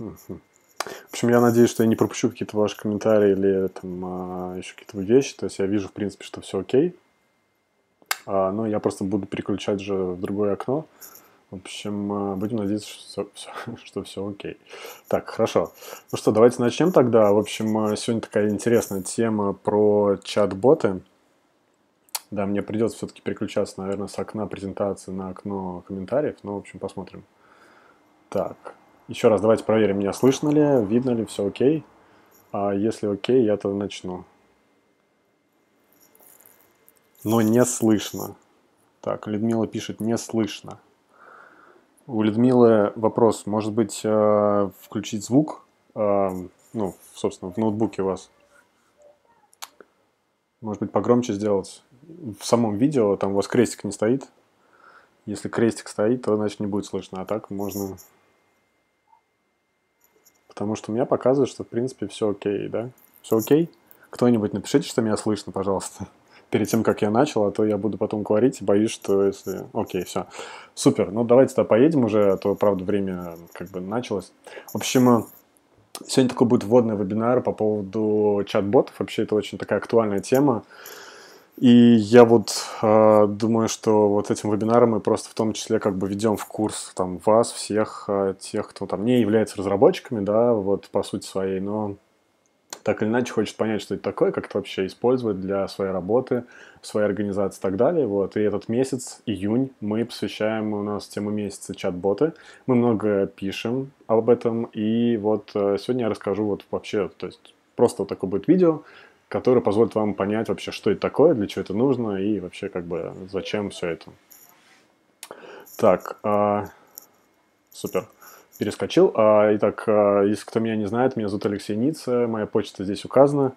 В общем, я надеюсь, что я не пропущу какие-то ваши комментарии или там а, еще какие-то вещи. То есть я вижу, в принципе, что все окей. А, но я просто буду переключать же в другое окно. В общем, а, будем надеяться, что все, что все окей. Так, хорошо. Ну что, давайте начнем тогда. В общем, сегодня такая интересная тема про чат-боты. Да, мне придется все-таки переключаться, наверное, с окна презентации на окно комментариев. Но, в общем, посмотрим. Так, еще раз давайте проверим, меня слышно ли, видно ли, все окей. А если окей, я то начну. Но не слышно. Так, Людмила пишет, не слышно. У Людмилы вопрос, может быть, э, включить звук, э, ну, собственно, в ноутбуке у вас. Может быть, погромче сделать. В самом видео там у вас крестик не стоит. Если крестик стоит, то значит не будет слышно. А так можно Потому что у меня показывает, что в принципе все окей, да? Все окей? Кто-нибудь напишите, что меня слышно, пожалуйста. Перед тем, как я начал, а то я буду потом говорить боюсь, что если... Окей, все. Супер. Ну, давайте тогда поедем уже, а то, правда, время как бы началось. В общем, сегодня такой будет вводный вебинар по поводу чат-ботов. Вообще, это очень такая актуальная тема. И я вот э, думаю, что вот этим вебинаром мы просто в том числе как бы ведем в курс там вас, всех э, тех, кто там не является разработчиками, да, вот по сути своей, но так или иначе хочет понять, что это такое, как это вообще использовать для своей работы, своей организации и так далее. Вот. И этот месяц, июнь, мы посвящаем, у нас тему месяца чат-боты. Мы много пишем об этом, и вот э, сегодня я расскажу вот вообще, то есть просто вот такое будет видео, который позволит вам понять вообще, что это такое, для чего это нужно и вообще как бы зачем все это. Так, а, супер. Перескочил. А, итак, а, если кто меня не знает, меня зовут Алексей Ницца, моя почта здесь указана.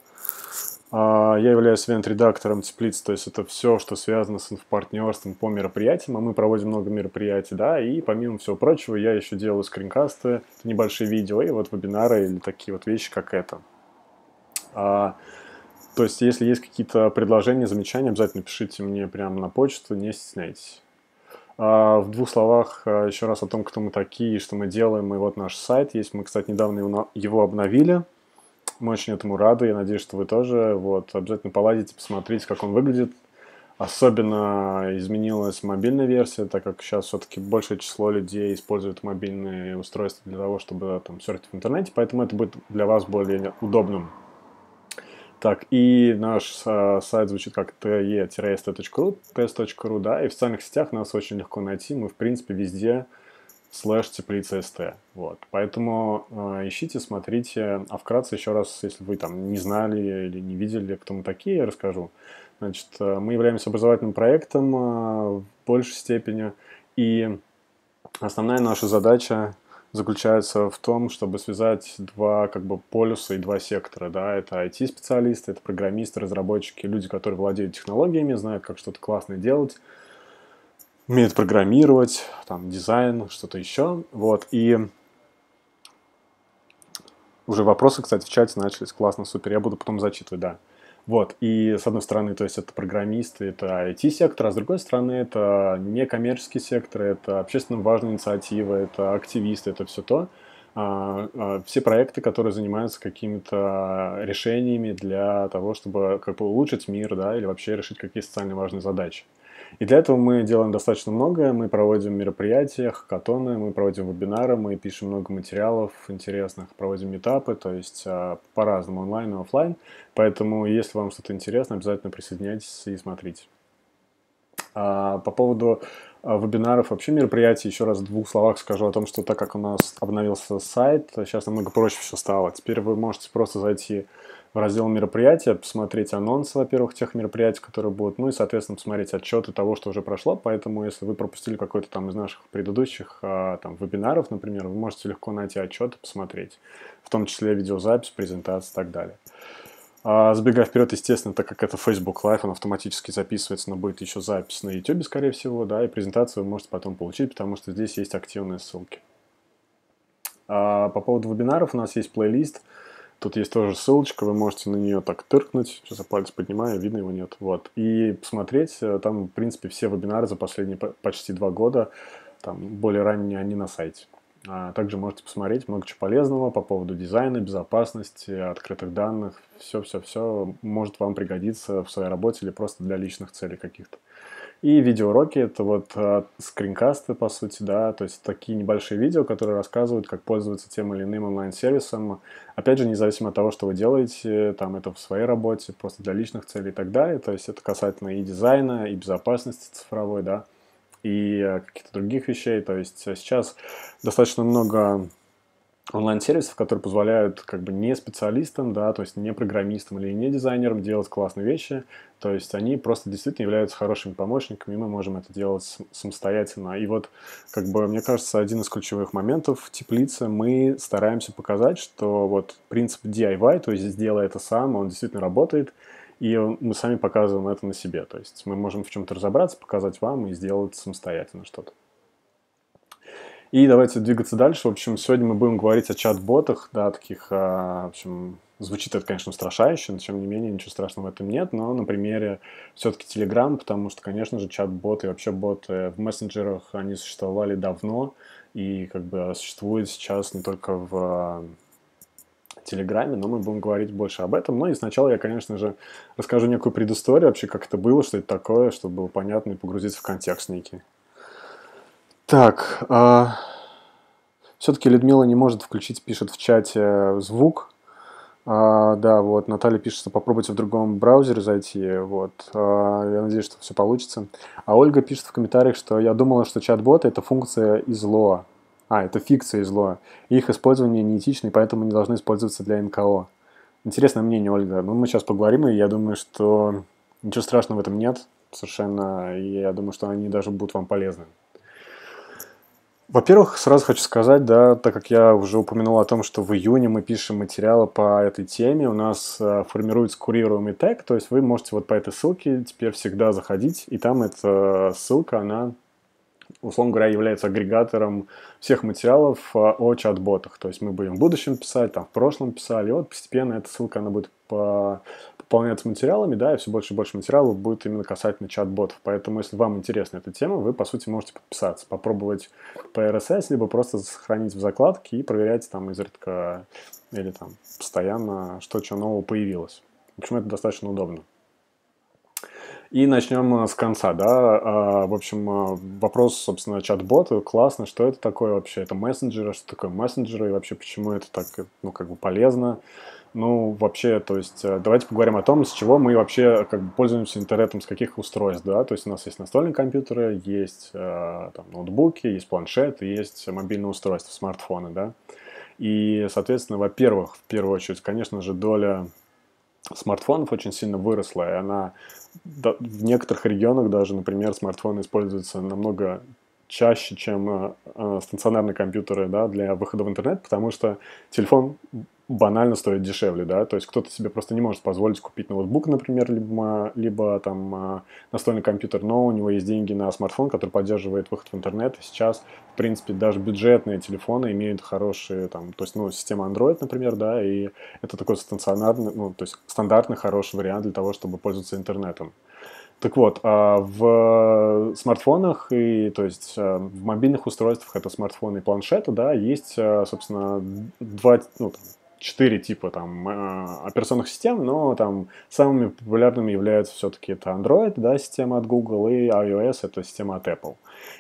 А, я являюсь ивент-редактором теплиц, то есть это все, что связано с инфопартнерством по мероприятиям, а мы проводим много мероприятий, да, и помимо всего прочего я еще делаю скринкасты, небольшие видео и вот вебинары или такие вот вещи, как это. То есть, если есть какие-то предложения, замечания, обязательно пишите мне прямо на почту, не стесняйтесь. А в двух словах а, еще раз о том, кто мы такие что мы делаем. И вот наш сайт есть. Мы, кстати, недавно его обновили. Мы очень этому рады. Я надеюсь, что вы тоже. Вот, обязательно поладите, посмотрите, как он выглядит. Особенно изменилась мобильная версия, так как сейчас все-таки большее число людей используют мобильные устройства для того, чтобы там серфить в интернете, поэтому это будет для вас более удобным. Так, и наш э, сайт звучит как te-st.ru, test.ru, да, и в социальных сетях нас очень легко найти, мы, в принципе, везде слэш теплица st. Вот. Поэтому э, ищите, смотрите. А вкратце еще раз, если вы там не знали или не видели, кто мы такие, я расскажу. Значит, э, мы являемся образовательным проектом э, в большей степени. И основная наша задача заключается в том, чтобы связать два как бы полюса и два сектора. Да? Это IT-специалисты, это программисты, разработчики, люди, которые владеют технологиями, знают, как что-то классное делать, умеют программировать, там, дизайн, что-то еще. Вот. И уже вопросы, кстати, в чате начались. Классно, супер. Я буду потом зачитывать, да. Вот, и с одной стороны, то есть это программисты, это IT-сектор, а с другой стороны, это некоммерческий сектор, это общественно важная инициатива, это активисты, это все то, а, а, все проекты, которые занимаются какими-то решениями для того, чтобы как бы улучшить мир, да, или вообще решить какие социально важные задачи. И для этого мы делаем достаточно многое. Мы проводим мероприятия, хакатоны, мы проводим вебинары, мы пишем много материалов интересных, проводим метапы, то есть а, по-разному, онлайн и офлайн. Поэтому, если вам что-то интересно, обязательно присоединяйтесь и смотрите. А, по поводу а, вебинаров, вообще мероприятий, еще раз в двух словах скажу о том, что так как у нас обновился сайт, сейчас намного проще все стало. Теперь вы можете просто зайти в раздел мероприятия, посмотреть анонсы, во-первых, тех мероприятий, которые будут, ну и, соответственно, посмотреть отчеты того, что уже прошло. Поэтому, если вы пропустили какой-то там из наших предыдущих а, там, вебинаров, например, вы можете легко найти отчеты, посмотреть, в том числе видеозапись, презентации и так далее. А, забегая вперед, естественно, так как это Facebook Live, он автоматически записывается, но будет еще запись на YouTube, скорее всего, да, и презентацию вы можете потом получить, потому что здесь есть активные ссылки. А, по поводу вебинаров у нас есть плейлист – Тут есть тоже ссылочка, вы можете на нее так тыркнуть. Сейчас я палец поднимаю, видно его нет. Вот. И посмотреть, э, там, в принципе, все вебинары за последние почти два года, там, более ранние, они на сайте. А также можете посмотреть много чего полезного по поводу дизайна, безопасности, открытых данных. Все-все-все может вам пригодиться в своей работе или просто для личных целей каких-то. И видеоуроки — это вот э, скринкасты, по сути, да, то есть такие небольшие видео, которые рассказывают, как пользоваться тем или иным онлайн-сервисом. Опять же, независимо от того, что вы делаете, там это в своей работе, просто для личных целей и так далее. То есть это касательно и дизайна, и безопасности цифровой, да, и э, каких-то других вещей. То есть сейчас достаточно много онлайн-сервисов, которые позволяют как бы не специалистам, да, то есть не программистам или не дизайнерам делать классные вещи, то есть они просто действительно являются хорошими помощниками, и мы можем это делать самостоятельно. И вот, как бы, мне кажется, один из ключевых моментов в теплице мы стараемся показать, что вот принцип DIY, то есть сделай это сам, он действительно работает, и мы сами показываем это на себе. То есть мы можем в чем-то разобраться, показать вам и сделать самостоятельно что-то. И давайте двигаться дальше. В общем, сегодня мы будем говорить о чат-ботах, да, таких, а, в общем, звучит это, конечно, устрашающе, но тем не менее ничего страшного в этом нет, но на примере все-таки Telegram, потому что, конечно же, чат-боты и вообще боты в мессенджерах, они существовали давно и как бы существуют сейчас не только в Телеграме, но мы будем говорить больше об этом. Ну и сначала я, конечно же, расскажу некую предысторию вообще, как это было, что это такое, чтобы было понятно и погрузиться в контекст некий. Так, а... все-таки Людмила не может включить, пишет в чате звук. А, да, вот Наталья пишет, что попробуйте в другом браузере зайти. Вот, а, я надеюсь, что все получится. А Ольга пишет в комментариях, что я думала, что чат-боты это функция из лоа. А, это фикция из лоа. Их использование неэтично, и поэтому не должны использоваться для НКО. Интересное мнение, Ольга. Ну, мы сейчас поговорим, и я думаю, что ничего страшного в этом нет совершенно. И я думаю, что они даже будут вам полезны. Во-первых, сразу хочу сказать, да, так как я уже упомянул о том, что в июне мы пишем материалы по этой теме, у нас э, формируется курируемый тег, то есть вы можете вот по этой ссылке теперь всегда заходить, и там эта ссылка, она, условно говоря, является агрегатором всех материалов э, о чат-ботах. То есть мы будем в будущем писать, там в прошлом писали, и вот постепенно эта ссылка, она будет по пополняться материалами, да, и все больше и больше материалов будет именно касательно чат-ботов. Поэтому, если вам интересна эта тема, вы, по сути, можете подписаться, попробовать по RSS, либо просто сохранить в закладке и проверять там изредка или там постоянно, что что нового появилось. В общем, это достаточно удобно. И начнем с конца, да. А, в общем, вопрос, собственно, чат-боты. Классно, что это такое вообще? Это мессенджеры, что такое мессенджеры, и вообще почему это так, ну, как бы полезно? Ну, вообще, то есть, э, давайте поговорим о том, с чего мы вообще как бы пользуемся интернетом, с каких устройств, да, то есть у нас есть настольные компьютеры, есть э, там, ноутбуки, есть планшеты, есть мобильные устройства, смартфоны, да, и, соответственно, во-первых, в первую очередь, конечно же, доля смартфонов очень сильно выросла, и она в некоторых регионах даже, например, смартфоны используются намного чаще, чем э, э, стационарные компьютеры да, для выхода в интернет, потому что телефон банально стоит дешевле, да, то есть кто-то себе просто не может позволить купить ноутбук, например, либо, либо там а, настольный компьютер, но у него есть деньги на смартфон, который поддерживает выход в интернет, сейчас, в принципе, даже бюджетные телефоны имеют хорошие, там, то есть, ну, система Android, например, да, и это такой стационарный, ну, то есть стандартный хороший вариант для того, чтобы пользоваться интернетом. Так вот, а, в смартфонах и, то есть, а, в мобильных устройствах, это смартфоны и планшеты, да, есть, собственно, два, ну, четыре типа там э, операционных систем, но там самыми популярными являются все-таки это Android, да, система от Google, и iOS это система от Apple.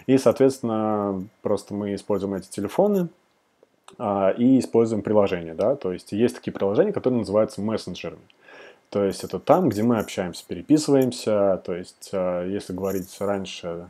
И, соответственно, просто мы используем эти телефоны э, и используем приложения, да, то есть есть такие приложения, которые называются мессенджерами. То есть это там, где мы общаемся, переписываемся, то есть э, если говорить раньше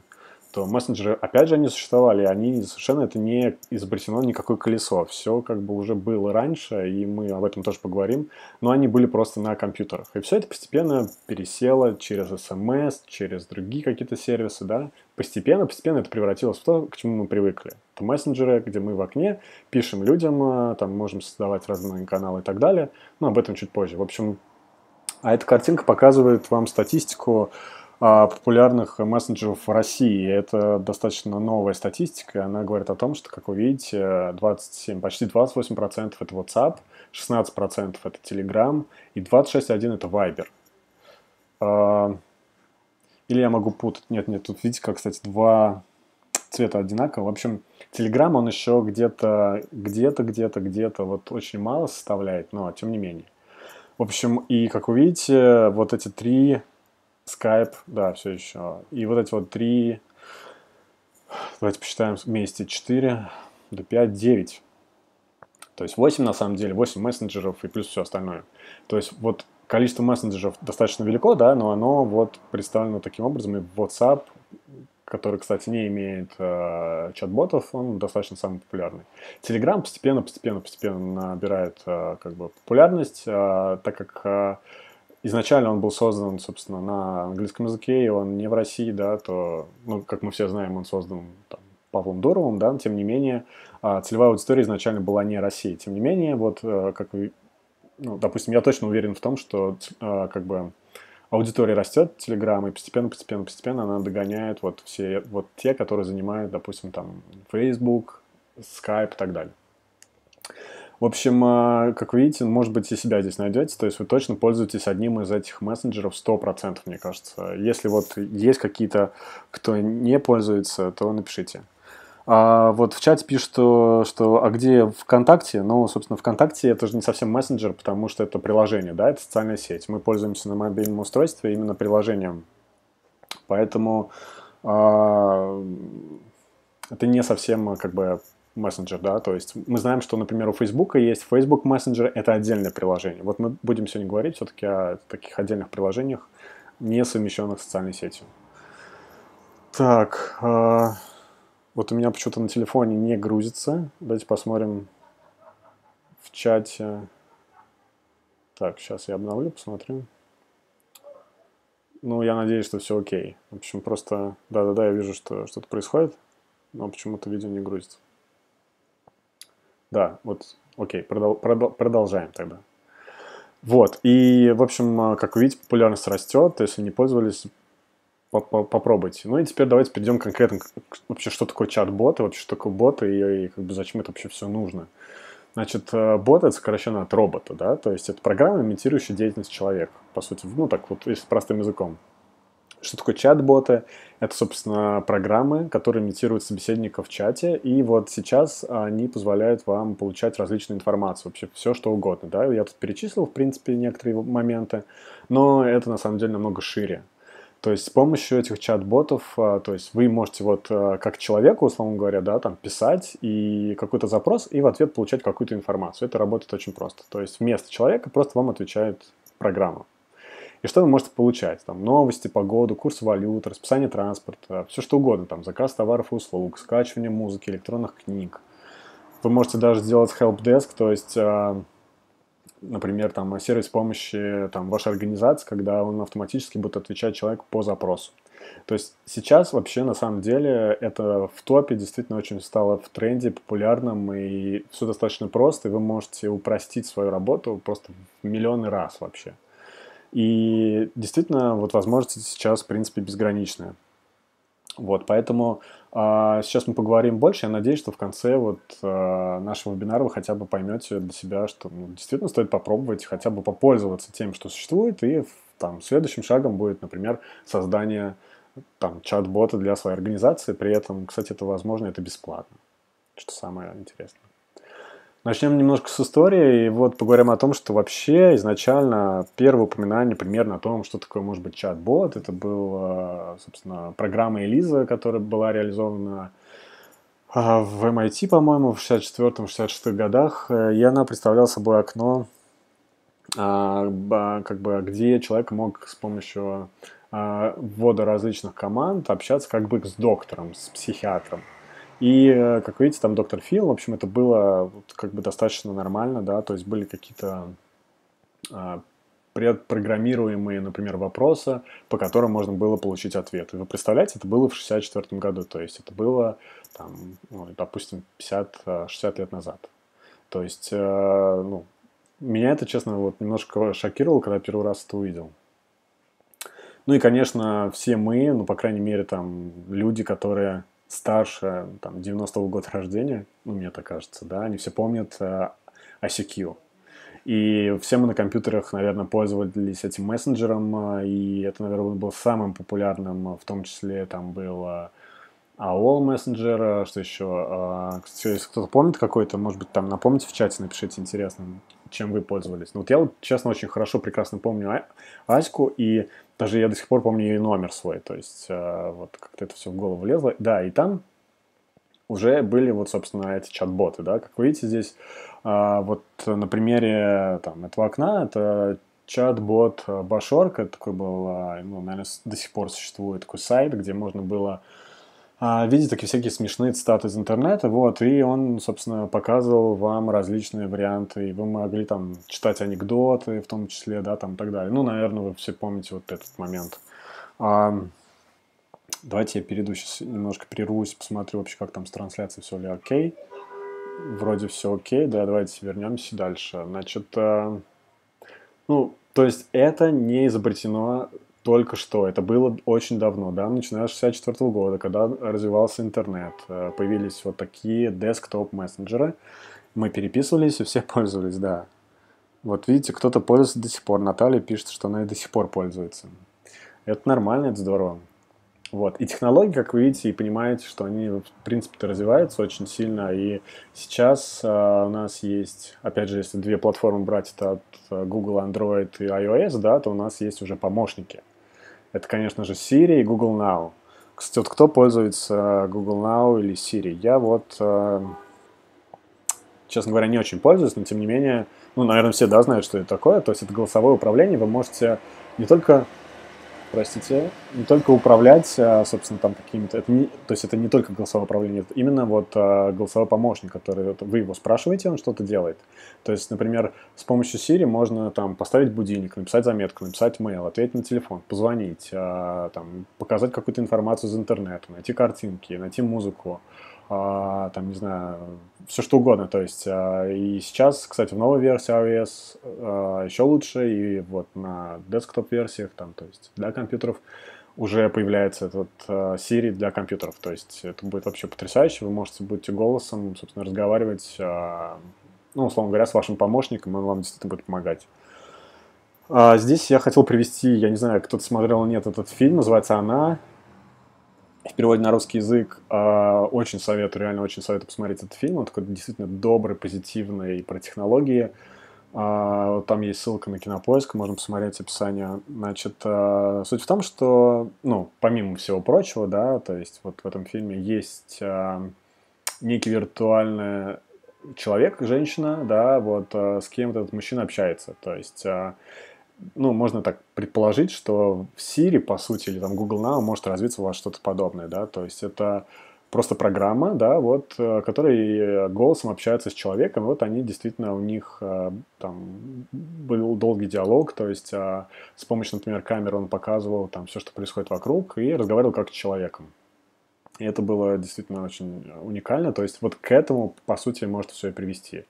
то мессенджеры, опять же, они существовали, они совершенно это не изобретено никакое колесо. Все как бы уже было раньше, и мы об этом тоже поговорим, но они были просто на компьютерах. И все это постепенно пересело через смс, через другие какие-то сервисы, да. Постепенно, постепенно это превратилось в то, к чему мы привыкли. Это мессенджеры, где мы в окне пишем людям, а, там можем создавать разные каналы и так далее, но об этом чуть позже. В общем, а эта картинка показывает вам статистику популярных мессенджеров в России. Это достаточно новая статистика. Она говорит о том, что, как вы видите, 27, почти 28% это WhatsApp, 16% это Telegram и 26,1% это Viber. А, или я могу путать. Нет, нет, тут видите, как, кстати, два цвета одинаково. В общем, Telegram, он еще где-то, где-то, где-то, где-то вот очень мало составляет, но тем не менее. В общем, и как вы видите, вот эти три Skype, да, все еще. И вот эти вот три, давайте посчитаем вместе, 4 до 5, 9. То есть 8 на самом деле, 8 мессенджеров и плюс все остальное. То есть вот количество мессенджеров достаточно велико, да, но оно вот представлено таким образом. И WhatsApp, который, кстати, не имеет э, чат-ботов, он достаточно самый популярный. Telegram постепенно, постепенно, постепенно набирает э, как бы популярность, э, так как э, изначально он был создан, собственно, на английском языке, и он не в России, да, то, ну, как мы все знаем, он создан там, Павлом Дуровым, да, но тем не менее, а, целевая аудитория изначально была не Россия. Тем не менее, вот, э, как вы, ну, допустим, я точно уверен в том, что, э, как бы, аудитория растет Telegram, и постепенно, постепенно, постепенно она догоняет вот все, вот те, которые занимают, допустим, там, Facebook, Skype и так далее. В общем, а, как видите, может быть, и себя здесь найдете, то есть вы точно пользуетесь одним из этих мессенджеров 100%, мне кажется. Если вот есть какие-то, кто не пользуется, то напишите. А вот в чате пишут, что, что а где ВКонтакте? Ну, собственно, ВКонтакте это же не совсем мессенджер, потому что это приложение, да, это социальная сеть. Мы пользуемся на мобильном устройстве именно приложением. Поэтому а, это не совсем как бы мессенджер, да, то есть мы знаем, что, например, у Facebook есть Facebook Messenger, это отдельное приложение. Вот мы будем сегодня говорить все-таки о таких отдельных приложениях, не совмещенных с социальной сетью. Так, э, вот у меня почему-то на телефоне не грузится. Давайте посмотрим в чате. Так, сейчас я обновлю, посмотрим. Ну, я надеюсь, что все окей. В общем, просто, да-да-да, я вижу, что что-то происходит, но почему-то видео не грузится. Да, вот, окей, продол, продол, продолжаем тогда. Вот, и, в общем, как вы видите, популярность растет, если не пользовались, попробуйте. Ну и теперь давайте перейдем конкретно, вообще, что такое чат-бот, и вообще, что такое боты, и, и как бы зачем это вообще все нужно. Значит, э, бот – это сокращенно от робота, да, то есть это программа, имитирующая деятельность человека, по сути, ну так вот, если простым языком. Что такое чат-боты? Это, собственно, программы, которые имитируют собеседника в чате, и вот сейчас они позволяют вам получать различную информацию, вообще все, что угодно. Да? Я тут перечислил, в принципе, некоторые моменты, но это на самом деле намного шире. То есть с помощью этих чат-ботов, а, то есть вы можете вот а, как человеку, условно говоря, да, там писать и какой-то запрос, и в ответ получать какую-то информацию. Это работает очень просто. То есть вместо человека просто вам отвечает программа. И что вы можете получать? Там новости, погоду, курс валют, расписание транспорта, все что угодно, там заказ товаров и услуг, скачивание музыки, электронных книг. Вы можете даже сделать helpdesk, то есть, а, например, там сервис помощи там, вашей организации, когда он автоматически будет отвечать человеку по запросу. То есть сейчас вообще на самом деле это в топе действительно очень стало в тренде, популярным и все достаточно просто, и вы можете упростить свою работу просто в миллионы раз вообще. И действительно, вот возможности сейчас, в принципе, безграничные. Вот, поэтому э, сейчас мы поговорим больше. Я надеюсь, что в конце вот э, нашего вебинара вы хотя бы поймете для себя, что ну, действительно стоит попробовать, хотя бы попользоваться тем, что существует, и там следующим шагом будет, например, создание там чат-бота для своей организации. При этом, кстати, это возможно, это бесплатно, что самое интересное. Начнем немножко с истории, и вот поговорим о том, что вообще изначально первое упоминание примерно о том, что такое может быть чат-бот, это была, собственно, программа Элиза, которая была реализована а, в MIT, по-моему, в 64-66 годах, и она представляла собой окно, а, как бы, где человек мог с помощью а, ввода различных команд общаться как бы с доктором, с психиатром. И, э, как видите, там доктор Фил, в общем, это было как бы достаточно нормально, да, то есть были какие-то а, предпрограммируемые, например, вопросы, по которым можно было получить ответ. И вы представляете, это было в 64 году, то есть это было, там, ну, допустим, 50-60 а, лет назад. То есть, э, ну, меня это, честно, вот немножко шокировало, когда первый раз это увидел. Ну и, конечно, все мы, ну, по крайней мере, там, люди, которые старше, там, 90-го года рождения, ну, мне так кажется, да, они все помнят э, ICQ. И все мы на компьютерах, наверное, пользовались этим мессенджером, э, и это, наверное, был самым популярным, в том числе там было AOL мессенджер, что еще? Кстати, если кто-то помнит какой-то, может быть, там напомните в чате, напишите интересно, чем вы пользовались. Ну, вот я вот, честно, очень хорошо, прекрасно помню а Аську, и даже я до сих пор помню ее номер свой, то есть э, вот как-то это все в голову лезло. Да, и там уже были вот, собственно, эти чат-боты, да, как вы видите здесь, э, вот на примере там этого окна, это чат-бот Башорка, такой был, э, ну, наверное, до сих пор существует такой сайт, где можно было а, видеть такие всякие смешные цитаты из интернета, вот, и он, собственно, показывал вам различные варианты, и вы могли там читать анекдоты, в том числе, да, там и так далее. Ну, наверное, вы все помните вот этот момент. А, давайте я перейду сейчас немножко прервусь, посмотрю вообще, как там с трансляцией, все ли окей. Вроде все окей, да, давайте вернемся дальше. Значит, а, ну, то есть это не изобретено только что, это было очень давно, да, начиная с 64 года, когда развивался интернет, э, появились вот такие десктоп-мессенджеры, мы переписывались и все пользовались, да. Вот видите, кто-то пользуется до сих пор. Наталья пишет, что она и до сих пор пользуется. Это нормально, это здорово. Вот. И технологии, как вы видите и понимаете, что они, в принципе развиваются очень сильно. И сейчас э, у нас есть, опять же, если две платформы брать, это от э, Google Android и iOS, да, то у нас есть уже помощники – это, конечно же, Siri и Google Now. Кстати, вот кто пользуется Google Now или Siri? Я вот, э, честно говоря, не очень пользуюсь, но тем не менее, ну, наверное, все, да, знают, что это такое. То есть это голосовое управление. Вы можете не только простите, не только управлять, а, собственно, там какими-то... Это не, то есть это не только голосовое управление, это именно вот а, голосовой помощник, который... Вы его спрашиваете, он что-то делает. То есть, например, с помощью Siri можно там поставить будильник, написать заметку, написать mail, ответить на телефон, позвонить, а, там, показать какую-то информацию из интернета, найти картинки, найти музыку, там, не знаю, все что угодно. То есть, а, и сейчас, кстати, в новой версии iOS а, еще лучше, и вот на десктоп-версиях, там, то есть для компьютеров уже появляется этот Siri для компьютеров. То есть это будет вообще потрясающе. Вы можете будете голосом, собственно, разговаривать, ну, условно говоря, с вашим помощником, он вам действительно будет помогать. Здесь я хотел привести, я не знаю, кто-то смотрел нет этот фильм, называется «Она», в переводе на русский язык э, очень советую, реально очень советую посмотреть этот фильм. Он такой действительно добрый, позитивный, про технологии. Э, там есть ссылка на кинопоиск, можно посмотреть описание. Значит, э, суть в том, что, ну, помимо всего прочего, да, то есть вот в этом фильме есть э, некий виртуальный человек, женщина, да, вот э, с кем этот мужчина общается. То есть э, ну, можно так предположить, что в Siri, по сути, или там Google Now может развиться у вас что-то подобное, да, то есть это просто программа, да, вот, э, которая голосом общается с человеком, вот они действительно, у них э, там был долгий диалог, то есть а, с помощью, например, камеры он показывал там все, что происходит вокруг, и разговаривал как с человеком. И это было действительно очень уникально, то есть вот к этому, по сути, может все и привести.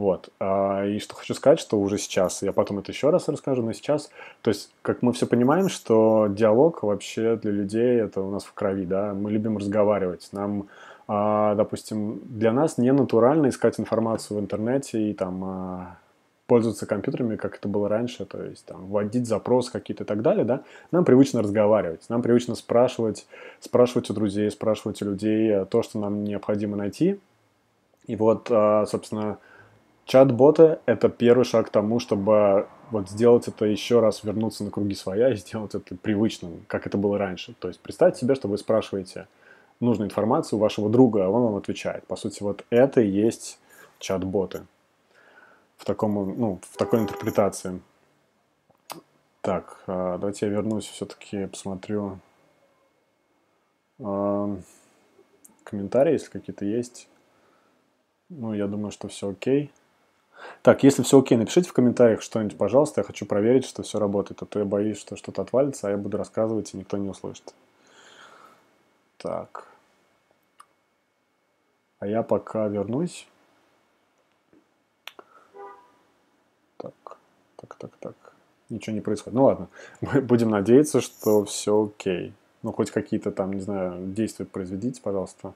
Вот. А, и что хочу сказать, что уже сейчас, я потом это еще раз расскажу, но сейчас, то есть, как мы все понимаем, что диалог вообще для людей это у нас в крови, да, мы любим разговаривать, нам, а, допустим, для нас не натурально искать информацию в интернете и там а, пользоваться компьютерами, как это было раньше, то есть там вводить запросы какие-то и так далее, да, нам привычно разговаривать, нам привычно спрашивать, спрашивать у друзей, спрашивать у людей то, что нам необходимо найти. И вот, собственно, Чат-боты — это первый шаг к тому, чтобы вот сделать это еще раз, вернуться на круги своя и сделать это привычным, как это было раньше. То есть представьте себе, что вы спрашиваете нужную информацию у вашего друга, а он вам отвечает. По сути, вот это и есть чат-боты в, таком, ну, в такой интерпретации. Так, а, давайте я вернусь, все-таки посмотрю а, комментарии, если какие-то есть. Ну, я думаю, что все окей. Так, если все окей, напишите в комментариях что-нибудь, пожалуйста. Я хочу проверить, что все работает. А то я боюсь, что что-то отвалится, а я буду рассказывать, и никто не услышит. Так. А я пока вернусь. Так, так, так, так. ничего не происходит. Ну ладно, мы будем надеяться, что все окей. Ну, хоть какие-то там, не знаю, действия произведите, пожалуйста.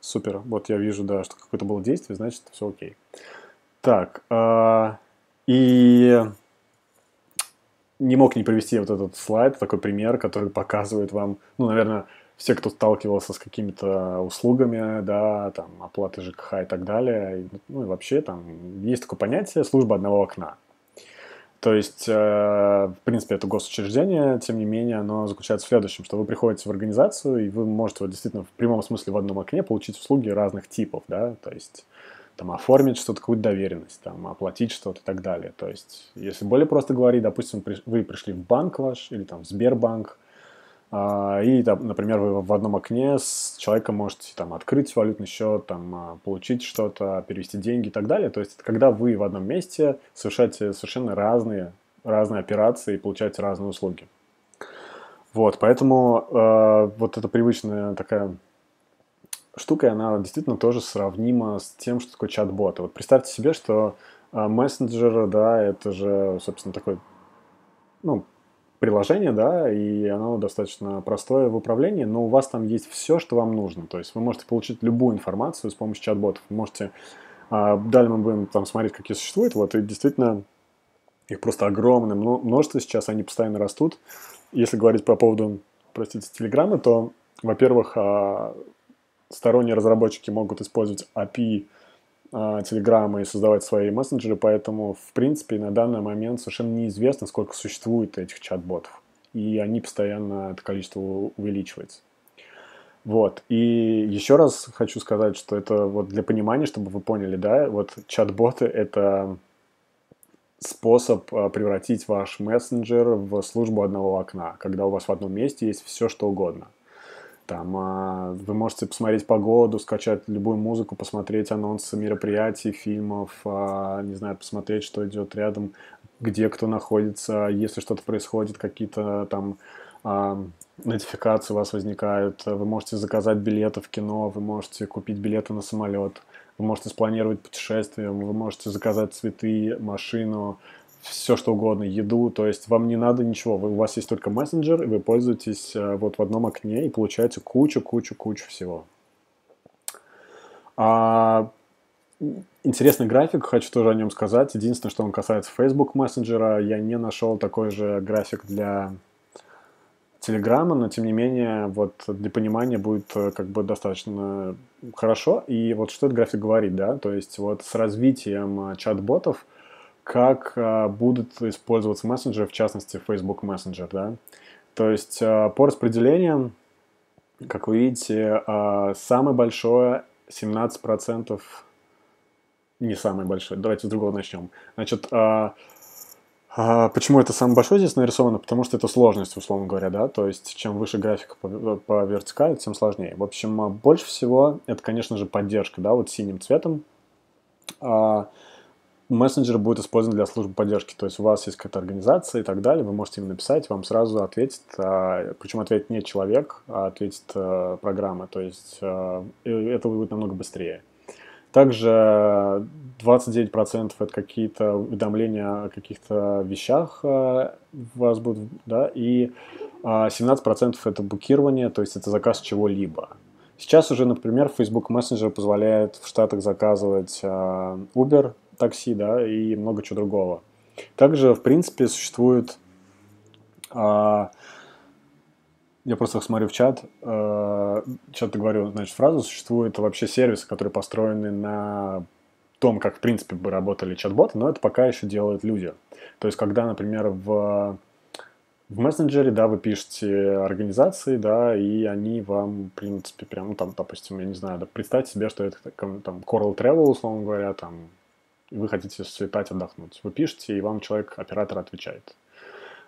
Супер. Вот я вижу, да, что какое-то было действие, значит, все окей. Так, э, и не мог не привести вот этот слайд, такой пример, который показывает вам, ну, наверное, все, кто сталкивался с какими-то услугами, да, там, оплаты ЖКХ и так далее, ну, и вообще там есть такое понятие служба одного окна. То есть, э, в принципе, это госучреждение, тем не менее, оно заключается в следующем, что вы приходите в организацию, и вы можете вот, действительно в прямом смысле в одном окне получить услуги разных типов, да, то есть там, оформить что-то, какую-то доверенность, там, оплатить что-то и так далее. То есть, если более просто говорить, допустим, вы пришли в банк ваш или там в Сбербанк, а, и, например, вы в одном окне с человеком можете там, открыть валютный счет, там, а, получить что-то, перевести деньги и так далее. То есть, это когда вы в одном месте совершаете совершенно разные, разные операции и получаете разные услуги. Вот, поэтому э, вот эта привычная такая штука, она действительно тоже сравнима с тем, что такое чат-бот. Вот представьте себе, что э, мессенджер, да, это же, собственно, такой, ну, приложение, да, и оно достаточно простое в управлении, но у вас там есть все, что вам нужно. То есть вы можете получить любую информацию с помощью чат-ботов. Вы можете, а, далее мы будем там смотреть, какие существуют, вот, и действительно их просто огромное множество сейчас, они постоянно растут. Если говорить по поводу, простите, Телеграма, то, во-первых, а, сторонние разработчики могут использовать API Телеграма и создавать свои мессенджеры, поэтому, в принципе, на данный момент совершенно неизвестно, сколько существует этих чат-ботов. И они постоянно, это количество увеличивается. Вот. И еще раз хочу сказать, что это вот для понимания, чтобы вы поняли, да, вот чат-боты — это способ а, превратить ваш мессенджер в службу одного окна, когда у вас в одном месте есть все, что угодно — там а, вы можете посмотреть погоду, скачать любую музыку, посмотреть анонсы мероприятий, фильмов, а, не знаю, посмотреть, что идет рядом, где кто находится, если что-то происходит, какие-то там а, нотификации у вас возникают, вы можете заказать билеты в кино, вы можете купить билеты на самолет, вы можете спланировать путешествие, вы можете заказать цветы, машину, все что угодно, еду, то есть вам не надо ничего, вы, у вас есть только мессенджер, и вы пользуетесь э, вот в одном окне и получаете кучу-кучу-кучу всего. А, интересный график, хочу тоже о нем сказать. Единственное, что он касается Facebook мессенджера, я не нашел такой же график для Телеграма, но тем не менее, вот для понимания будет э, как бы достаточно хорошо. И вот что этот график говорит, да, то есть вот с развитием э, чат-ботов – как а, будут использоваться мессенджеры, в частности Facebook Messenger, да. То есть а, по распределениям, как вы видите, а, самое большое 17%, не самое большое, давайте с другого начнем. Значит, почему это самое большое здесь нарисовано? Потому что это сложность, условно говоря, да, то есть чем выше графика по, по вертикали, тем сложнее. В общем, больше всего это, конечно же, поддержка, да, вот синим цветом. А, мессенджер будет использован для службы поддержки. То есть у вас есть какая-то организация и так далее, вы можете им написать, вам сразу ответит, а, причем ответит не человек, а ответит а, программа. То есть а, это будет намного быстрее. Также 29% это какие-то уведомления о каких-то вещах у вас будут, да, и 17% это букирование, то есть это заказ чего-либо. Сейчас уже, например, Facebook Messenger позволяет в Штатах заказывать Uber, такси, да, и много чего другого. Также, в принципе, существует... А, я просто смотрю в чат, э, чат говорю, значит, фразу, существуют вообще сервисы, которые построены на том, как, в принципе, бы работали чат-боты, но это пока еще делают люди. То есть, когда, например, в, в мессенджере, да, вы пишете организации, да, и они вам, в принципе, прям, ну, там, допустим, я не знаю, да, представьте себе, что это там Coral Travel, условно говоря, там, вы хотите слетать, отдохнуть. Вы пишете, и вам человек, оператор отвечает.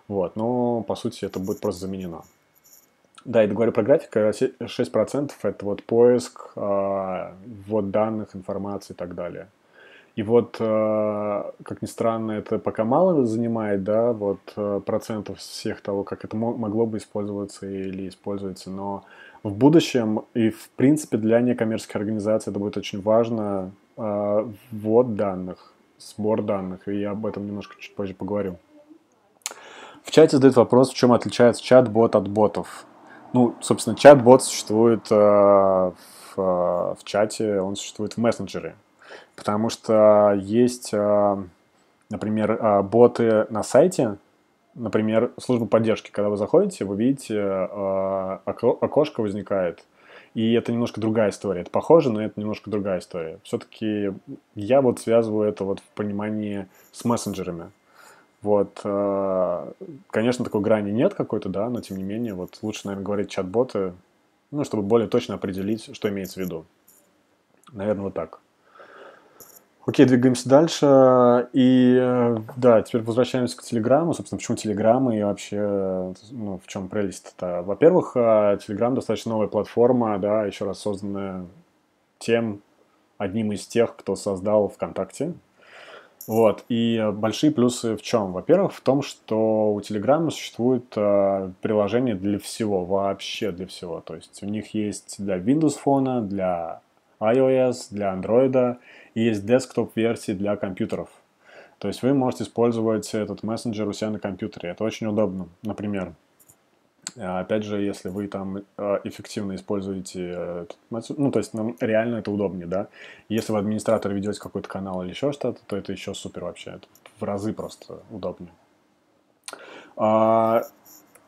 Вот, но по сути это будет просто заменено. Да, и говорю про график, 6% это вот поиск, а, ввод данных, информации и так далее. И вот, а, как ни странно, это пока мало занимает, да, вот а, процентов всех того, как это могло бы использоваться или используется, но в будущем и в принципе для некоммерческих организаций это будет очень важно, ввод данных, сбор данных, и я об этом немножко чуть позже поговорю. В чате задают вопрос, в чем отличается чат-бот от ботов. Ну, собственно, чат-бот существует э, в, э, в чате, он существует в мессенджере. Потому что есть, э, например, э, боты на сайте, например, служба поддержки. Когда вы заходите, вы видите, э, окошко возникает – и это немножко другая история. Это похоже, но это немножко другая история. Все-таки я вот связываю это вот в понимании с мессенджерами. Вот, э, конечно, такой грани нет какой-то, да, но тем не менее, вот лучше, наверное, говорить чат-боты, ну, чтобы более точно определить, что имеется в виду. Наверное, вот так. Окей, двигаемся дальше. И э, да, теперь возвращаемся к Телеграму. Собственно, почему Телеграм и вообще, ну, в чем прелесть-то? Во-первых, Телеграм э, достаточно новая платформа, да, еще раз созданная тем, одним из тех, кто создал ВКонтакте. Вот, и большие плюсы в чем? Во-первых, в том, что у Телеграма существует э, приложение для всего, вообще для всего. То есть у них есть для Windows фона, для iOS, для Android, и есть десктоп-версии для компьютеров. То есть вы можете использовать этот мессенджер у себя на компьютере. Это очень удобно. Например, э, опять же, если вы там э, эффективно используете, ну, то есть нам реально это удобнее, да. Если вы администратор ведете какой-то канал или еще что-то, то это еще супер вообще. Это в разы просто удобнее. А,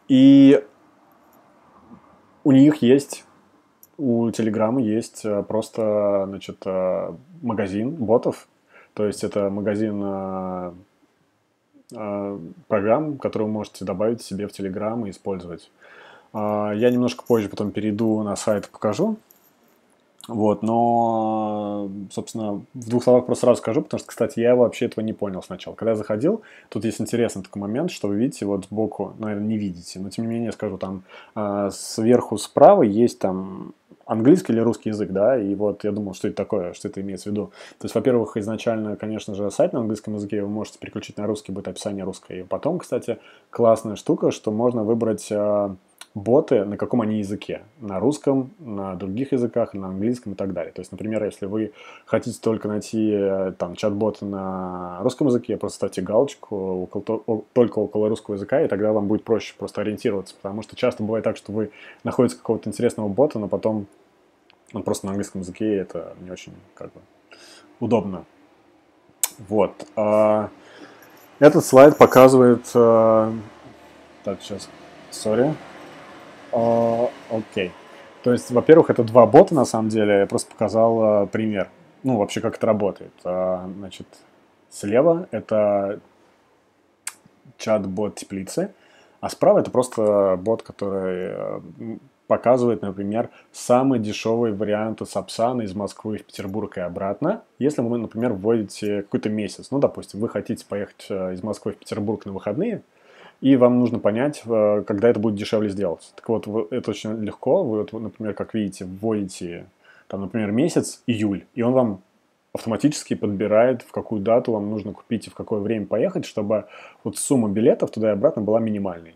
и у них есть у Telegram есть э, просто, значит, э, магазин ботов. То есть это магазин э, программ, которые вы можете добавить себе в Telegram и использовать. Я немножко позже потом перейду на сайт и покажу. Вот, но, собственно, в двух словах просто сразу скажу, потому что, кстати, я вообще этого не понял сначала. Когда я заходил, тут есть интересный такой момент, что вы видите вот сбоку, наверное, не видите, но тем не менее скажу, там э, сверху справа есть там английский или русский язык, да, и вот я думал, что это такое, что это имеется в виду. То есть, во-первых, изначально, конечно же, сайт на английском языке вы можете переключить на русский, будет описание русское. И потом, кстати, классная штука, что можно выбрать э, боты, на каком они языке. На русском, на других языках, на английском и так далее. То есть, например, если вы хотите только найти э, там чат-боты на русском языке, просто ставьте галочку около, только около русского языка, и тогда вам будет проще просто ориентироваться. Потому что часто бывает так, что вы находите какого-то интересного бота, но потом он просто на английском языке, и это не очень как бы удобно. Вот. А, этот слайд показывает... А, так, сейчас, сори. А, окей. То есть, во-первых, это два бота, на самом деле. Я просто показал а, пример. Ну, вообще, как это работает. А, значит, слева это чат-бот теплицы, а справа это просто бот, который показывает, например, самый дешевый вариант Сапсана из Москвы в Петербург и обратно. Если вы, например, вводите какой-то месяц, ну, допустим, вы хотите поехать из Москвы в Петербург на выходные – и вам нужно понять, э, когда это будет дешевле сделать. Так вот, это очень легко. Вы, вот, например, как видите, вводите, там, например, месяц, июль, и он вам автоматически подбирает, в какую дату вам нужно купить и в какое время поехать, чтобы вот сумма билетов туда и обратно была минимальной.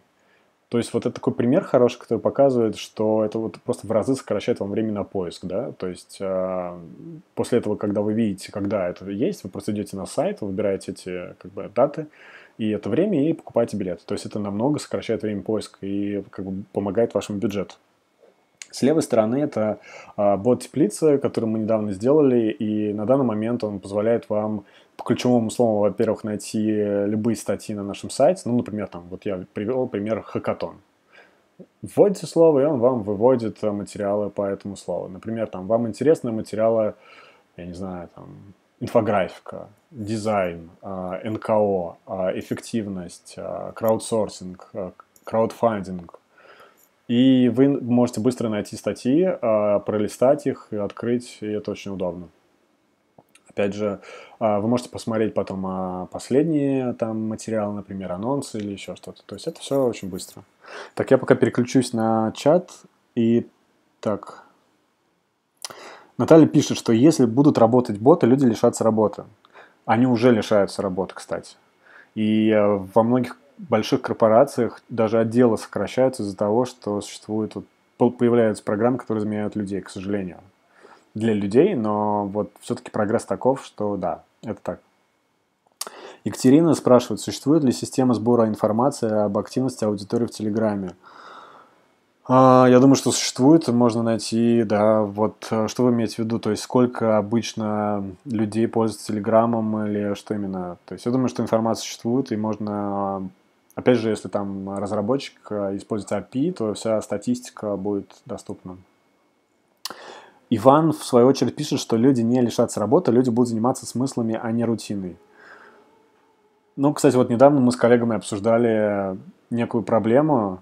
То есть вот это такой пример хороший, который показывает, что это вот просто в разы сокращает вам время на поиск, да, то есть э, после этого, когда вы видите, когда это есть, вы просто идете на сайт, выбираете эти как бы даты, и это время, и покупаете билет. То есть это намного сокращает время поиска и как бы помогает вашему бюджету. С левой стороны это а, бот теплицы, который мы недавно сделали, и на данный момент он позволяет вам по ключевому слову, во-первых, найти любые статьи на нашем сайте. Ну, например, там, вот я привел пример хакатон. Вводите слово, и он вам выводит материалы по этому слову. Например, там, вам интересны материалы, я не знаю, там, инфографика, дизайн, а, НКО, а, эффективность, а, краудсорсинг, краудфандинг. И вы можете быстро найти статьи, пролистать их и открыть, и это очень удобно. Опять же, вы можете посмотреть потом последние там материалы, например, анонсы или еще что-то. То есть это все очень быстро. Так, я пока переключусь на чат. И так, Наталья пишет, что если будут работать боты, люди лишатся работы. Они уже лишаются работы, кстати. И э, во многих больших корпорациях даже отделы сокращаются из-за того, что существуют, вот, появляются программы, которые заменяют людей, к сожалению. Для людей, но вот все-таки прогресс таков, что да, это так. Екатерина спрашивает, существует ли система сбора информации об активности аудитории в Телеграме? А, я думаю, что существует, можно найти, да, вот э, что вы имеете в виду, то есть сколько обычно людей пользуются Телеграмом или что именно. То есть я думаю, что информация существует и можно, опять же, если там разработчик э, использует API, то вся статистика будет доступна. Иван, в свою очередь, пишет, что люди не лишатся работы, люди будут заниматься смыслами, а не рутиной. Ну, кстати, вот недавно мы с коллегами обсуждали некую проблему,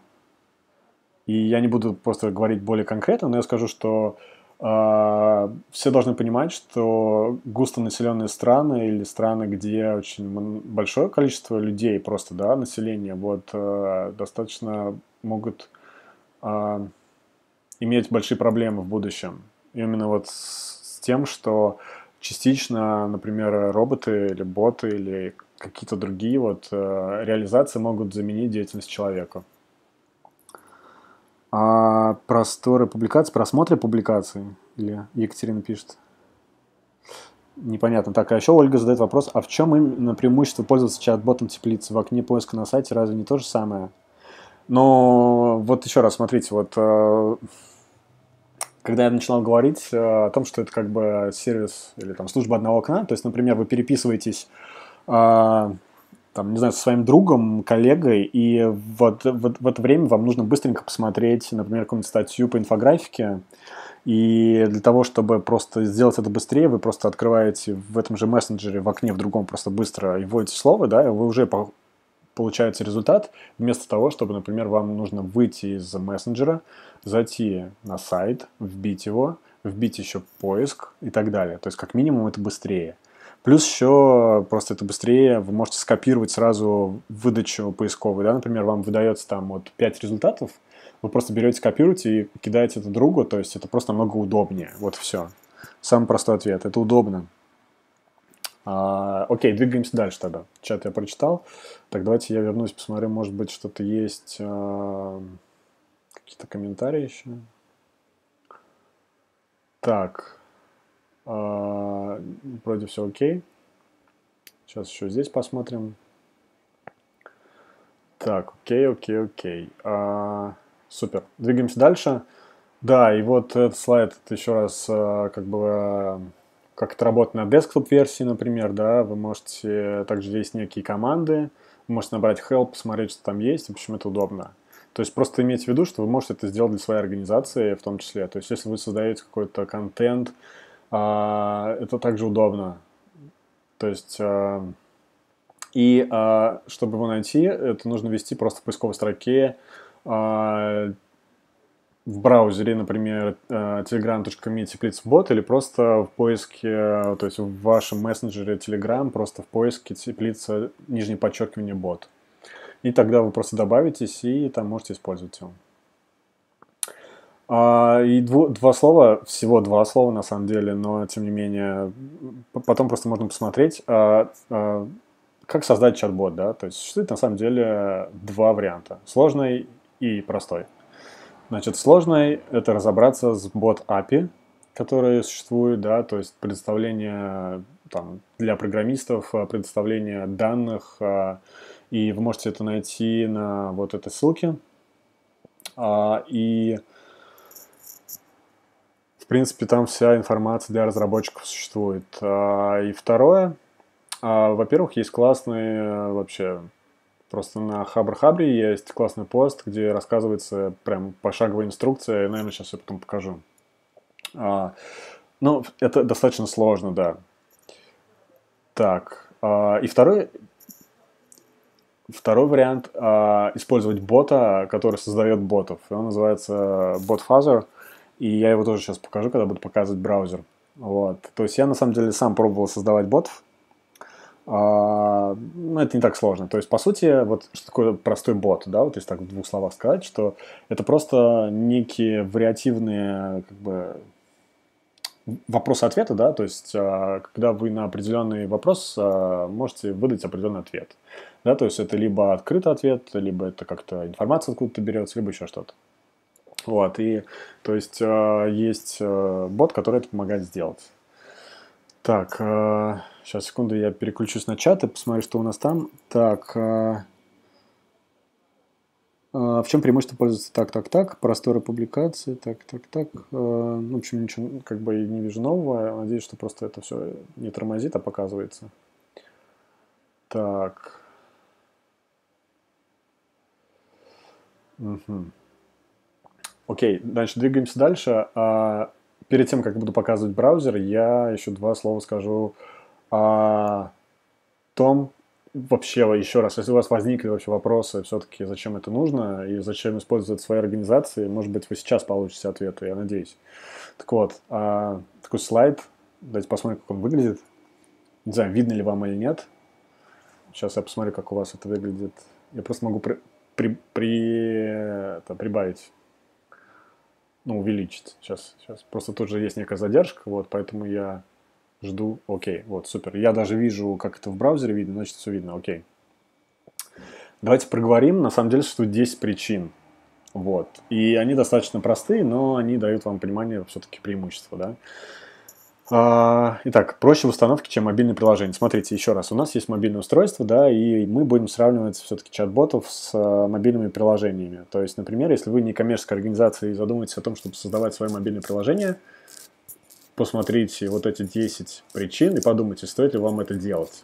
и я не буду просто говорить более конкретно, но я скажу, что э, все должны понимать, что густонаселенные страны или страны, где очень большое количество людей, просто да, населения, вот э, достаточно могут э, иметь большие проблемы в будущем. Именно вот с, с тем, что частично, например, роботы или боты или какие-то другие вот э, реализации могут заменить деятельность человека. А просторы публикаций, просмотры публикаций? Или Екатерина пишет? Непонятно. Так, а еще Ольга задает вопрос, а в чем именно преимущество пользоваться чат-ботом теплицы? В окне поиска на сайте разве не то же самое? Но вот еще раз, смотрите, вот э, когда я начинал говорить э, о том, что это как бы сервис или там служба одного окна, то есть, например, вы переписываетесь э, там, не знаю, со своим другом, коллегой, и вот, вот в это время вам нужно быстренько посмотреть, например, какую-нибудь статью по инфографике, и для того, чтобы просто сделать это быстрее, вы просто открываете в этом же мессенджере, в окне в другом просто быстро и вводите слово, да, и вы уже по получаете результат, вместо того, чтобы, например, вам нужно выйти из мессенджера, зайти на сайт, вбить его, вбить еще поиск и так далее. То есть, как минимум, это быстрее. Плюс еще просто это быстрее, вы можете скопировать сразу выдачу поисковую, да, например, вам выдается там вот 5 результатов, вы просто берете, копируете и кидаете это другу, то есть это просто намного удобнее, вот все. Самый простой ответ, это удобно. А, окей, двигаемся дальше тогда. Чат я прочитал. Так, давайте я вернусь, посмотрю, может быть, что-то есть, а, какие-то комментарии еще. Так, вроде все окей. Сейчас еще здесь посмотрим. Так, окей, окей, окей. А, супер. Двигаемся дальше. Да, и вот этот слайд, это еще раз а, как бы как это работает на десктоп-версии, например, да, вы можете, также есть некие команды, вы можете набрать help, посмотреть, что там есть, в общем, это удобно. То есть просто имейте в виду, что вы можете это сделать для своей организации в том числе. То есть если вы создаете какой-то контент, а, это также удобно. То есть, а, и а, чтобы его найти, это нужно ввести просто в поисковой строке в браузере, например, telegram.me теплицбот или просто в поиске, то есть в вашем мессенджере Telegram, просто в поиске теплица, нижнее подчеркивание, бот. И тогда вы просто добавитесь и там можете использовать его. А, и дво, два слова, всего два слова на самом деле, но тем не менее, потом просто можно посмотреть, а, а, как создать чат-бот, да, то есть существует на самом деле два варианта, сложный и простой. Значит, сложный – это разобраться с бот API, которые существуют, да, то есть предоставление там, для программистов, предоставление данных, и вы можете это найти на вот этой ссылке. И принципе, там вся информация для разработчиков существует. А, и второе, а, во-первых, есть классные э, вообще Просто на Хабр-Хабре есть классный пост, где рассказывается прям пошаговая инструкция. Я, наверное, сейчас я потом покажу. А, ну, это достаточно сложно, да. Так, а, и второй, второй вариант использовать бота, который создает ботов. Он называется BotFuzzer. И я его тоже сейчас покажу, когда буду показывать браузер. Вот. То есть я на самом деле сам пробовал создавать ботов. А, ну, это не так сложно. То есть, по сути, вот что такое простой бот, да, вот если так в двух словах сказать, что это просто некие вариативные, как бы, вопросы-ответы, да, то есть, а, когда вы на определенный вопрос а, можете выдать определенный ответ, да, то есть это либо открытый ответ, либо это как-то информация откуда-то берется, либо еще что-то. Вот, и то есть э, есть э, бот, который это помогает сделать. Так, э, сейчас, секунду, я переключусь на чат и посмотрю, что у нас там. Так, э, э, в чем преимущество пользоваться так, так, так, просторы публикации, так, так, так. Э, ну, в общем, ничего как бы не вижу нового. Надеюсь, что просто это все не тормозит, а показывается. Так. Угу. Окей, значит, двигаемся дальше. А, перед тем, как буду показывать браузер, я еще два слова скажу о том, вообще еще раз, если у вас возникли вообще вопросы, все-таки зачем это нужно и зачем использовать в своей организации, может быть, вы сейчас получите ответы, я надеюсь. Так вот, а, такой слайд, давайте посмотрим, как он выглядит. Не знаю, видно ли вам или нет. Сейчас я посмотрю, как у вас это выглядит. Я просто могу при, при, при, это, прибавить ну, увеличить. Сейчас, сейчас. Просто тут же есть некая задержка, вот, поэтому я жду. Окей, вот, супер. Я даже вижу, как это в браузере видно, значит, все видно, окей. Давайте проговорим. На самом деле существует 10 причин. Вот. И они достаточно простые, но они дают вам понимание все-таки преимущества, да. А, итак, проще в установке, чем мобильное приложение. Смотрите, еще раз, у нас есть мобильное устройство, да, и мы будем сравнивать все-таки чат-ботов с а, мобильными приложениями. То есть, например, если вы не коммерческая организация и задумаетесь о том, чтобы создавать свое мобильное приложение, посмотрите вот эти 10 причин и подумайте, стоит ли вам это делать.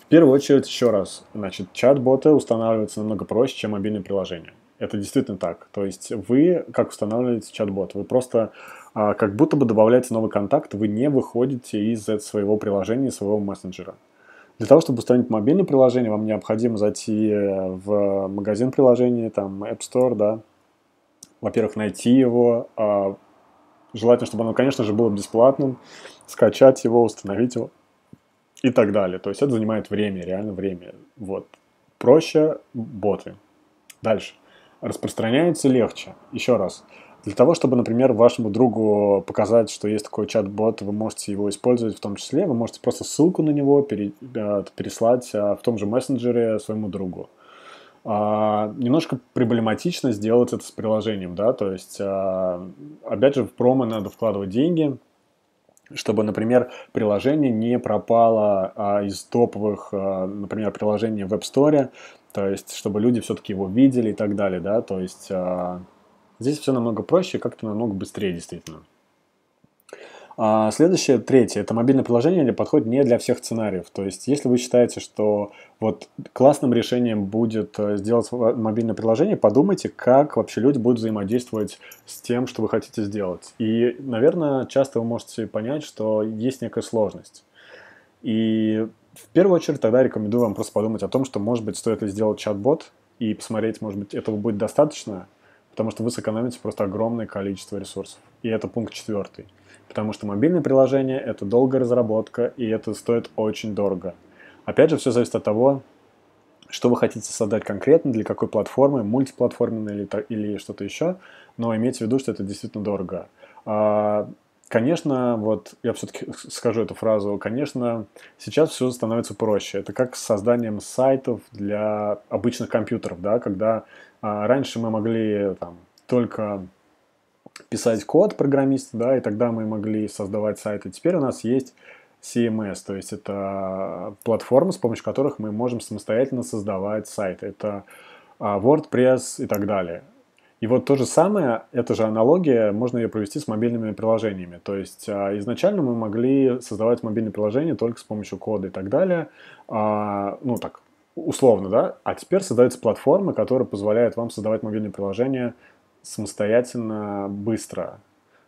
В первую очередь, еще раз, значит, чат-боты устанавливаются намного проще, чем мобильное приложение. Это действительно так. То есть вы, как устанавливаете чат-бот, вы просто как будто бы добавляете новый контакт, вы не выходите из своего приложения, своего мессенджера. Для того, чтобы установить мобильное приложение, вам необходимо зайти в магазин приложений, там App Store, да. Во-первых, найти его. А, желательно, чтобы оно, конечно же, было бесплатным. Скачать его, установить его и так далее. То есть это занимает время, реально время. Вот. Проще боты. Дальше. Распространяется легче. Еще раз. Для того, чтобы, например, вашему другу показать, что есть такой чат-бот, вы можете его использовать в том числе, вы можете просто ссылку на него э, переслать а, в том же мессенджере своему другу. А, немножко проблематично сделать это с приложением, да, то есть, а, опять же, в промо надо вкладывать деньги, чтобы, например, приложение не пропало а, из топовых, а, например, приложений в App Store, то есть, чтобы люди все-таки его видели и так далее, да, то есть... А, Здесь все намного проще, как-то намного быстрее действительно. А следующее, третье, это мобильное приложение подходит не для всех сценариев. То есть, если вы считаете, что вот классным решением будет э, сделать мобильное приложение, подумайте, как вообще люди будут взаимодействовать с тем, что вы хотите сделать. И, наверное, часто вы можете понять, что есть некая сложность. И в первую очередь тогда рекомендую вам просто подумать о том, что, может быть, стоит ли сделать чат-бот и посмотреть, может быть, этого будет достаточно, потому что вы сэкономите просто огромное количество ресурсов. И это пункт четвертый. Потому что мобильное приложение – это долгая разработка, и это стоит очень дорого. Опять же, все зависит от того, что вы хотите создать конкретно, для какой платформы, мультиплатформенной или, или что-то еще, но имейте в виду, что это действительно дорого. А, конечно, вот я все-таки скажу эту фразу, конечно, сейчас все становится проще. Это как с созданием сайтов для обычных компьютеров, да, когда раньше мы могли там, только писать код программиста, да, и тогда мы могли создавать сайты. Теперь у нас есть CMS, то есть это платформы, с помощью которых мы можем самостоятельно создавать сайты. Это а, WordPress и так далее. И вот то же самое, эта же аналогия, можно ее провести с мобильными приложениями. То есть а, изначально мы могли создавать мобильные приложения только с помощью кода и так далее. Ну так, условно, да, а теперь создается платформа, которая позволяет вам создавать мобильные приложения самостоятельно, быстро.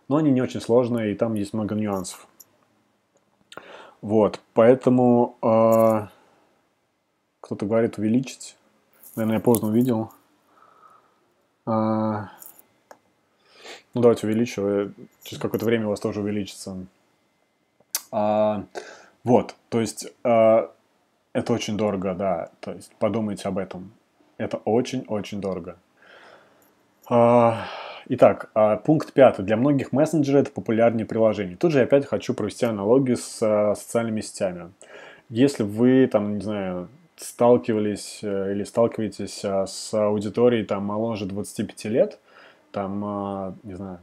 Но они не очень сложные, и там есть много нюансов. Вот, поэтому э, кто-то говорит увеличить. Наверное, я поздно увидел. Э, ну, давайте увеличу. Через какое-то время у вас тоже увеличится. А, вот, то есть э, это очень дорого, да. То есть подумайте об этом. Это очень-очень дорого. А, итак, а, пункт пятый. Для многих мессенджеры это популярнее приложений. Тут же я опять хочу провести аналогию с а, социальными сетями. Если вы, там, не знаю, сталкивались э, или сталкиваетесь с аудиторией там моложе 25 лет, там, не знаю,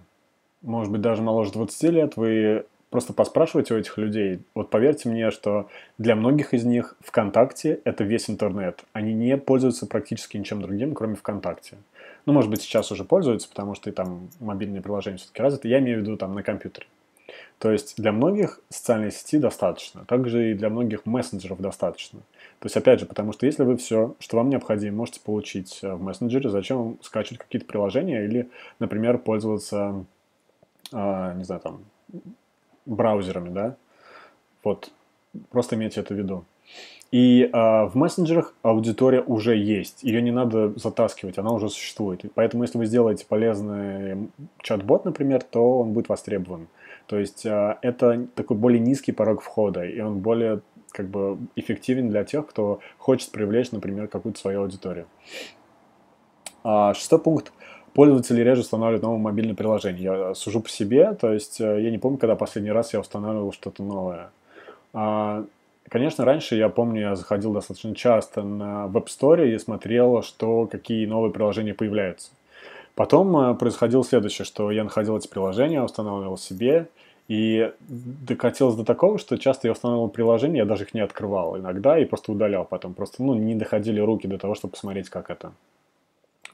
может быть, даже моложе 20 лет, вы просто поспрашивайте у этих людей. Вот поверьте мне, что для многих из них ВКонтакте – это весь интернет. Они не пользуются практически ничем другим, кроме ВКонтакте. Ну, может быть, сейчас уже пользуются, потому что и там мобильные приложения все-таки развиты. Я имею в виду там на компьютере. То есть для многих социальной сети достаточно, также и для многих мессенджеров достаточно. То есть, опять же, потому что если вы все, что вам необходимо, можете получить э, в мессенджере, зачем вам скачивать какие-то приложения или, например, пользоваться, э, не знаю, там, браузерами, да? Вот, просто имейте это в виду. И э, в мессенджерах аудитория уже есть, ее не надо затаскивать, она уже существует. И поэтому, если вы сделаете полезный чат-бот, например, то он будет востребован. То есть э, это такой более низкий порог входа, и он более как бы эффективен для тех, кто хочет привлечь, например, какую-то свою аудиторию. А, шестой пункт. Пользователи реже устанавливают новое мобильное приложение. Я сужу по себе, то есть э, я не помню, когда последний раз я устанавливал что-то новое. А, конечно, раньше я помню, я заходил достаточно часто на Web Store и смотрел, что какие новые приложения появляются. Потом э, происходило следующее, что я находил эти приложения, устанавливал себе, и докатилось до такого, что часто я устанавливал приложения, я даже их не открывал иногда и просто удалял потом. Просто ну, не доходили руки до того, чтобы посмотреть, как это.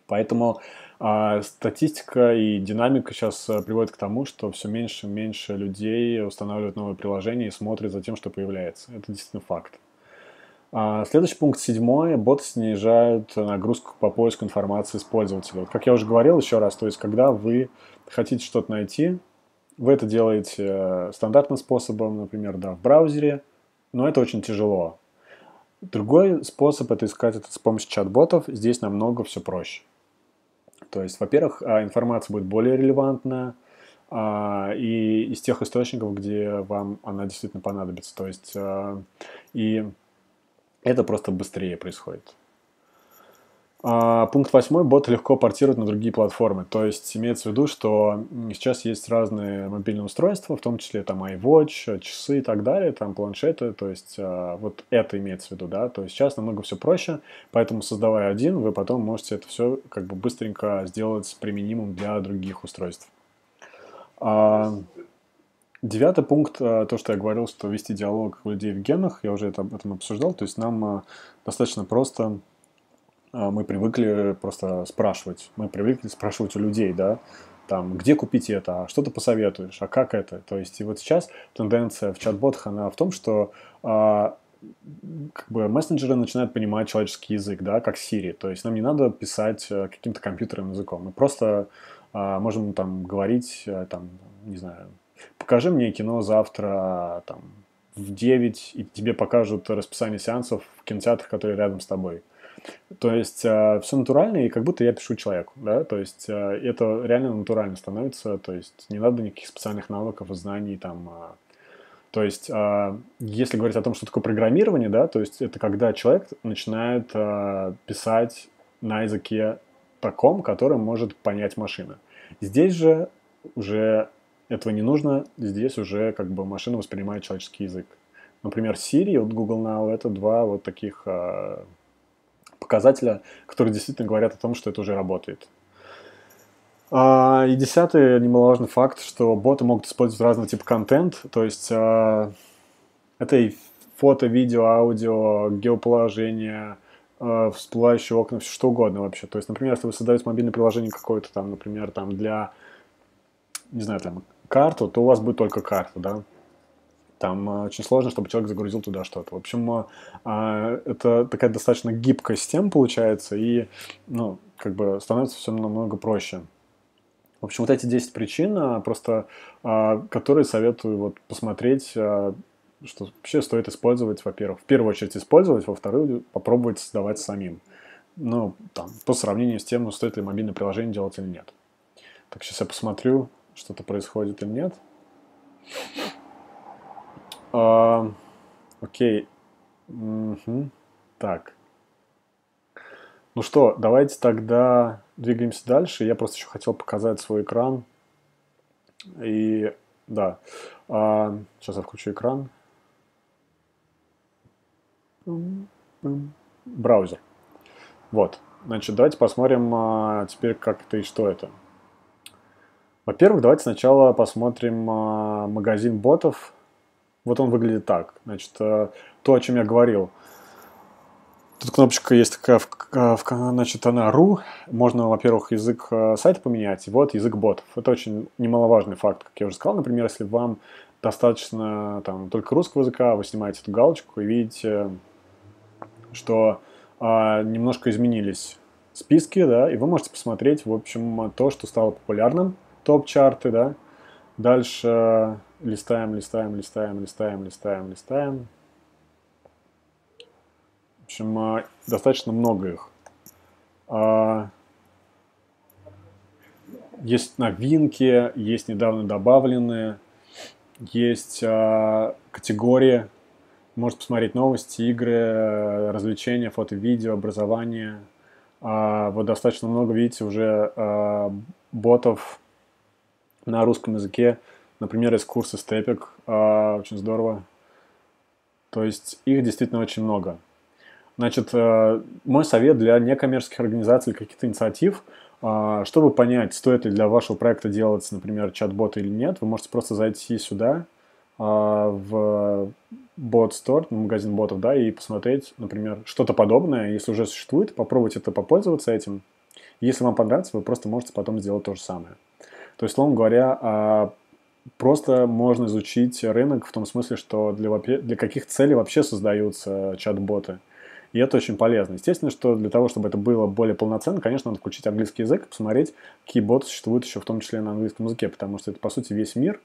Поэтому а, статистика и динамика сейчас а, приводит к тому, что все меньше и меньше людей устанавливают новые приложения и смотрят за тем, что появляется. Это действительно факт. А, следующий пункт седьмой. Боты снижают нагрузку по поиску информации с пользователя. Вот, как я уже говорил еще раз, то есть когда вы хотите что-то найти, вы это делаете э, стандартным способом, например, да, в браузере, но это очень тяжело. Другой способ это искать это с помощью чат-ботов. Здесь намного все проще. То есть, во-первых, а, информация будет более релевантная, а, и из тех источников, где вам она действительно понадобится. То есть, а, и это просто быстрее происходит. А, пункт восьмой. Бот легко портирует на другие платформы. То есть имеется в виду, что сейчас есть разные мобильные устройства, в том числе там iWatch, часы и так далее, там планшеты. То есть а, вот это имеется в виду, да. То есть сейчас намного все проще, поэтому создавая один, вы потом можете это все как бы быстренько сделать применимым для других устройств. А, девятый пункт, то, что я говорил, что вести диалог у людей в генах, я уже это, об этом обсуждал, то есть нам достаточно просто мы привыкли просто спрашивать. Мы привыкли спрашивать у людей, да, там, где купить это, а что ты посоветуешь, а как это. То есть, и вот сейчас тенденция в чат-ботах, она в том, что а, как бы мессенджеры начинают понимать человеческий язык, да, как Siri. То есть нам не надо писать э, каким-то компьютерным языком. Мы просто а, можем там говорить, э, там, не знаю, покажи мне кино завтра там, в 9, и тебе покажут расписание сеансов в кинотеатрах, которые рядом с тобой. То есть э, все натурально, и как будто я пишу человеку, да, то есть э, это реально натурально становится, то есть не надо никаких специальных навыков знаний там. Э, то есть, э, если говорить о том, что такое программирование, да, то есть это когда человек начинает э, писать на языке таком, которым может понять машина. Здесь же уже этого не нужно, здесь уже как бы машина воспринимает человеческий язык. Например, Siri вот Google Now это два вот таких э, показателя, которые действительно говорят о том, что это уже работает. А, и десятый немаловажный факт, что боты могут использовать разного типа контент, то есть а, это и фото, видео, аудио, геоположение, а, всплывающие окна, все что угодно вообще. То есть, например, если вы создаете мобильное приложение какое-то там, например, там для, не знаю, там карту, то у вас будет только карта, да. Там э, очень сложно, чтобы человек загрузил туда что-то. В общем, э, а, это такая достаточно гибкая система получается, и ну, как бы становится все намного проще. В общем, вот эти 10 причин, а, просто которые советую вот посмотреть, что вообще стоит использовать, во-первых, в первую очередь использовать, во-вторых, попробовать создавать самим. Ну, там, по сравнению с тем, стоит ли мобильное приложение делать или нет. Так, сейчас я посмотрю, что-то происходит или нет. А, окей. Так. Ну что, давайте тогда двигаемся дальше. Я просто еще хотел показать свой экран. И да, а, сейчас я включу экран. Браузер. Вот. Значит, давайте посмотрим а, теперь, как это и что это. Во-первых, давайте сначала посмотрим а, магазин ботов. Вот он выглядит так. Значит, а, то, о чем я говорил. Тут кнопочка есть такая, в, значит, она .ru. Можно, во-первых, язык а, сайта поменять. И вот язык ботов. Это очень немаловажный факт, как я уже сказал. Например, если вам достаточно там, только русского языка, вы снимаете эту галочку и видите, что а, немножко изменились списки, да, и вы можете посмотреть, в общем, то, что стало популярным, топ-чарты, да. Дальше листаем, листаем, листаем, листаем, листаем, листаем. В общем, а, достаточно много их. А, есть новинки, есть недавно добавленные, есть а, категории. Можете посмотреть новости, игры, развлечения, фото, видео, образование. Вот достаточно много, видите, уже ботов на русском языке, например, из курса Степик, а, очень здорово. То есть их действительно очень много. Значит, э, мой совет для некоммерческих организаций или каких-то инициатив, а, чтобы понять, стоит ли для вашего проекта делать, например, чат-бот или нет, вы можете просто зайти сюда, а, в бот Store, магазин ботов, да, и посмотреть, например, что-то подобное, если уже существует, попробовать это попользоваться этим. Если вам понравится, вы просто можете потом сделать то же самое. То есть, словом говоря, просто можно изучить рынок в том смысле, что для, для каких целей вообще создаются чат-боты. И это очень полезно. Естественно, что для того, чтобы это было более полноценно, конечно, надо включить английский язык и посмотреть, какие боты существуют еще в том числе на английском языке, потому что это, по сути, весь мир,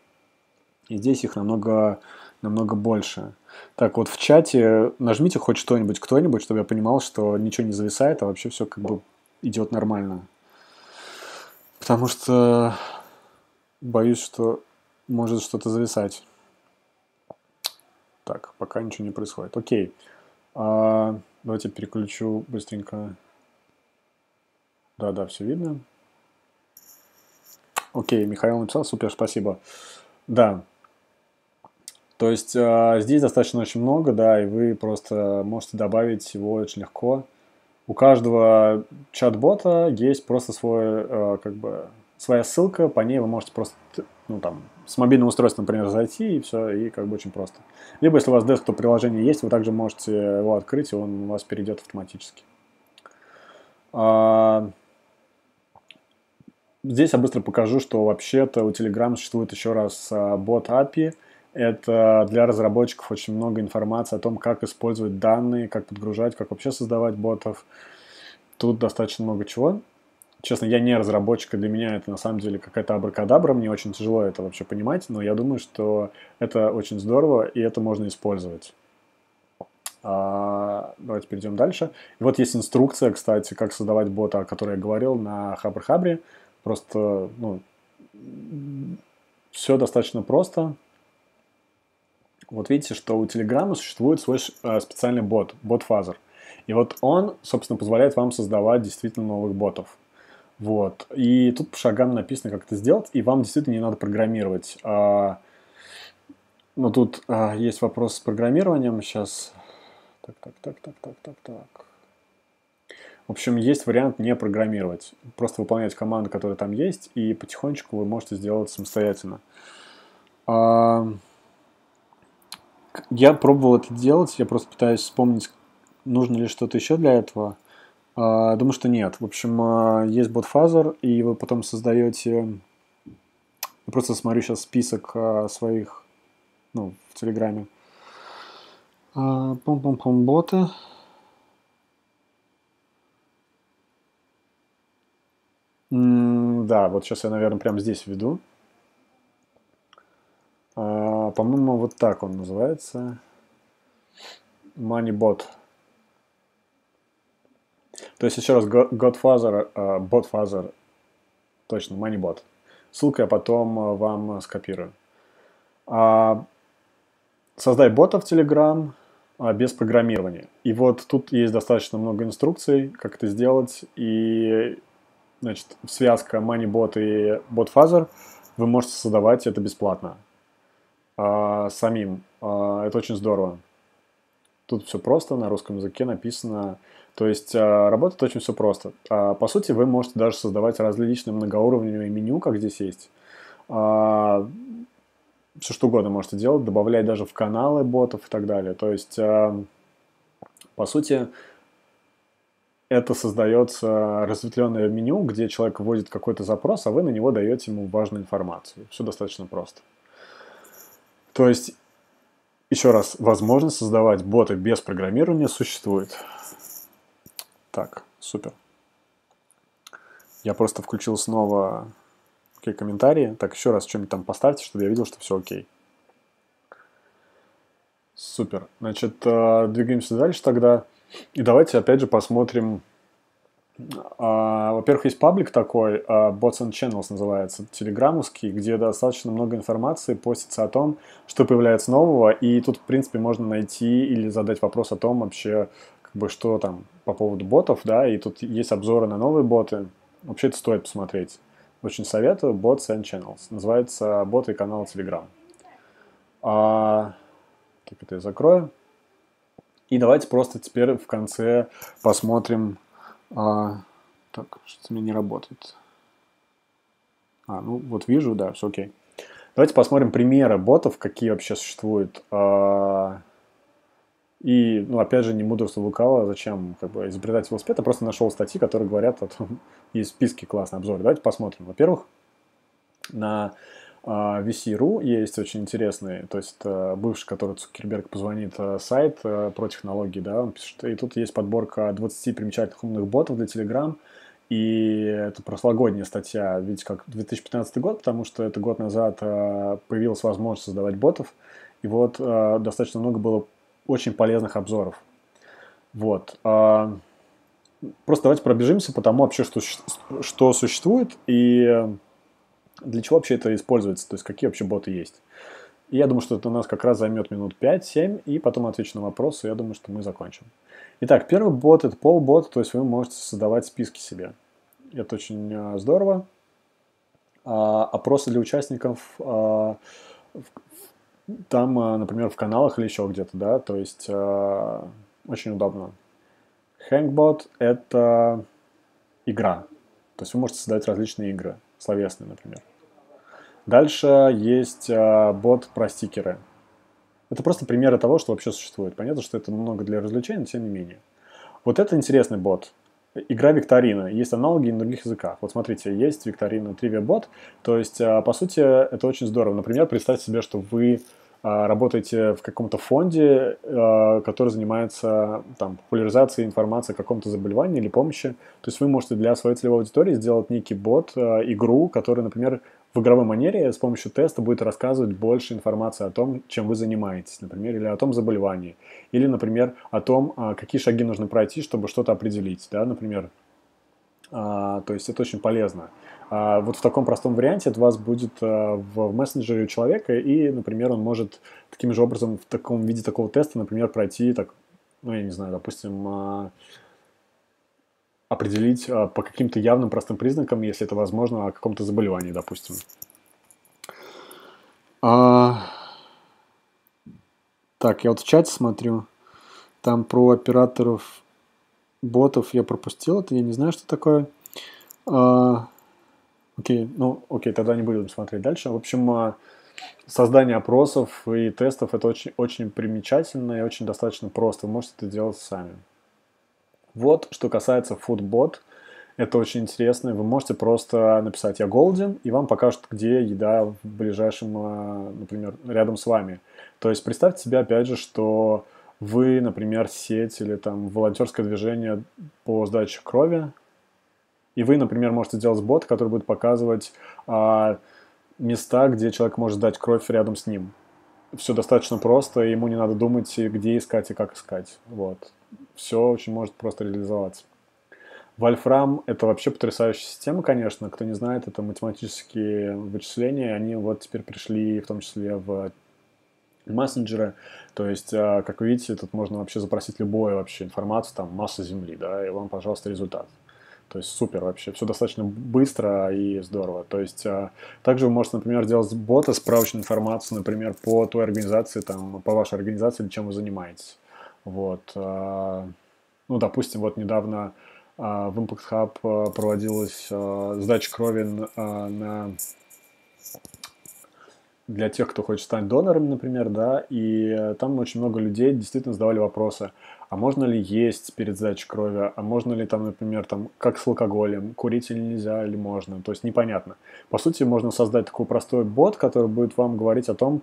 и здесь их намного, намного больше. Так, вот в чате нажмите хоть что-нибудь, кто-нибудь, чтобы я понимал, что ничего не зависает, а вообще все как бы идет нормально. Потому что боюсь, что может что-то зависать. Так, пока ничего не происходит. Окей. А, давайте переключу быстренько. Да-да, все видно. Окей, Михаил написал, супер, спасибо. Да. То есть а, здесь достаточно очень много, да, и вы просто можете добавить его очень легко. У каждого чат-бота есть просто свой, а, как бы, своя ссылка, по ней вы можете просто, ну, там, с мобильного устройства, например, зайти, и все, и как бы очень просто. Либо, если у вас десктоп приложение есть, вы также можете его открыть, и он у вас перейдет автоматически. А... Здесь я быстро покажу, что вообще-то у Telegram существует еще раз а, бот API. Это для разработчиков очень много информации о том, как использовать данные, как подгружать, как вообще создавать ботов. Тут достаточно много чего. Честно, я не разработчик, и для меня это на самом деле какая-то абракадабра, мне очень тяжело это вообще понимать, но я думаю, что это очень здорово, и это можно использовать. А, давайте перейдем дальше. И вот есть инструкция, кстати, как создавать бота, о которой я говорил на Хабр Хабре. Просто, ну, все достаточно просто. Вот видите, что у Телеграма существует свой э, специальный бот, бот-фазер. И вот он, собственно, позволяет вам создавать действительно новых ботов. Вот. И тут по шагам написано, как это сделать, и вам действительно не надо программировать. А, но тут а, есть вопрос с программированием. Сейчас. Так, так, так, так, так, так, так. В общем, есть вариант не программировать. Просто выполнять команды, которые там есть, и потихонечку вы можете сделать самостоятельно. А, я пробовал это делать, я просто пытаюсь вспомнить, нужно ли что-то еще для этого. А, думаю, что нет. В общем, а, есть бот-фазер, и вы потом создаете... Я просто смотрю сейчас список а, своих, ну, в Телеграме. Пом-пом-пом, боты. Да, вот сейчас я, наверное, прямо здесь введу. По-моему, вот так он называется. MoneyBot. То есть, еще раз, Godfather, uh, Botfather, точно, MoneyBot. Ссылку я потом э, вам скопирую. А, создай бота в Telegram а, без программирования. И вот тут есть достаточно много инструкций, как это сделать. И, значит, связка MoneyBot и BotFazor вы можете создавать это бесплатно а, самим. А, это очень здорово. Тут все просто, на русском языке написано то есть а, работает очень все просто. А, по сути, вы можете даже создавать различные многоуровневые меню, как здесь есть. все что угодно можете делать, добавлять даже в каналы ботов и так далее. То есть, по сути, это создается разветвленное меню, где человек вводит какой-то запрос, а вы на него даете ему важную информацию. Все достаточно просто. То есть, еще раз, возможность создавать боты без программирования существует. Так, супер. Я просто включил снова окей, комментарии. Так, еще раз что-нибудь там поставьте, чтобы я видел, что все окей. Супер. Значит, э, двигаемся дальше тогда. И давайте опять же посмотрим. А, во-первых, есть паблик такой, а, Bots and Channels называется, телеграммовский, где достаточно много информации постится о том, что появляется нового, и тут, в принципе, можно найти или задать вопрос о том вообще, как бы, что там по поводу ботов, да, и тут есть обзоры на новые боты. Вообще это стоит посмотреть. Очень советую. Bots and Channels. Называется боты и канал Telegram. А, так, это я закрою. И давайте просто теперь в конце посмотрим... А, так, что-то мне не работает. А, ну вот вижу, да, все окей. Давайте посмотрим примеры ботов, какие вообще существуют. А, и, ну, опять же, не мудрство лукаво, зачем как бы изобретать велосипед, я просто нашел статьи, которые говорят, о том, есть списки классные обзоры. Давайте посмотрим. Во-первых, на а, VC.ru есть очень интересный, то есть это бывший, который Цукерберг позвонит, э, сайт э, про технологии, да, он пишет, и тут есть подборка 20 примечательных умных ботов для Telegram, и это прошлогодняя статья, видите, как 2015 год, потому что это год назад э, появилась возможность создавать ботов, и вот достаточно много было очень полезных обзоров. Вот. А, просто давайте пробежимся по тому вообще, что, что существует, и для чего вообще это используется, то есть какие вообще боты есть. И я думаю, что это у нас как раз займет минут 5-7, и потом отвечу на вопросы, я думаю, что мы закончим. Итак, первый бот – это полбот, то есть вы можете создавать списки себе. Это очень а, здорово. А, опросы для участников а, там, например, в каналах или еще где-то, да, то есть очень удобно. Hangбот – это игра, то есть вы можете создать различные игры, словесные, например. Дальше есть э, бот про стикеры. Это просто примеры того, что вообще существует. Понятно, что это много для развлечения, но тем не менее. Вот это интересный бот. Игра викторина. Есть аналоги на других языках. Вот смотрите, есть викторина Trivia бот. То есть, э, по сути, это очень здорово. Например, представьте себе, что вы работаете в каком-то фонде, а, который занимается там, популяризацией информации о каком-то заболевании или помощи. То есть вы можете для своей целевой аудитории сделать некий бот, а, игру, который, например, в игровой манере с помощью теста будет рассказывать больше информации о том, чем вы занимаетесь, например, или о том заболевании, или, например, о том, какие шаги нужно пройти, чтобы что-то определить, да, например. То есть это очень полезно. А вот в таком простом варианте у вас будет а, в мессенджере у человека, и, например, он может таким же образом в таком виде такого теста, например, пройти, так, ну, я не знаю, допустим, а, определить по каким-то явным простым признакам, если это возможно, о каком-то заболевании, допустим. А... Так, я вот в чате смотрю, там про операторов ботов я пропустил, это я не знаю, что такое. А... Окей, ну окей, тогда не будем смотреть дальше. В общем, а, создание опросов и тестов это очень, очень примечательно и очень достаточно просто. Вы можете это делать сами. Вот, что касается Foodbot, это очень интересно. Вы можете просто написать «Я голоден», и вам покажут, где еда в ближайшем, а, например, рядом с вами. То есть представьте себе, опять же, что вы, например, сеть или там волонтерское движение по сдаче крови, и вы, например, можете сделать бот, который будет показывать а, места, где человек может дать кровь рядом с ним. Все достаточно просто, ему не надо думать, где искать и как искать. Вот. Все очень может просто реализоваться. Вольфрам – это вообще потрясающая система, конечно. Кто не знает, это математические вычисления. Они вот теперь пришли в том числе в мессенджеры. То есть, а, как вы видите, тут можно вообще запросить любую вообще информацию, там, масса Земли, да, и вам, пожалуйста, результат. То есть супер вообще, все достаточно быстро и здорово. То есть а, также вы можете, например, делать бота, справочную информацию, например, по той организации, там, по вашей организации или чем вы занимаетесь. Вот. А, ну, допустим, вот недавно в Impact Hub проводилась сдача крови на для тех, кто хочет стать донором, например, да, и там очень много людей действительно задавали вопросы, а можно ли есть перед сдачей крови, а можно ли там, например, там, как с алкоголем, курить или нельзя, или можно, то есть непонятно. По сути, можно создать такой простой бот, который будет вам говорить о том,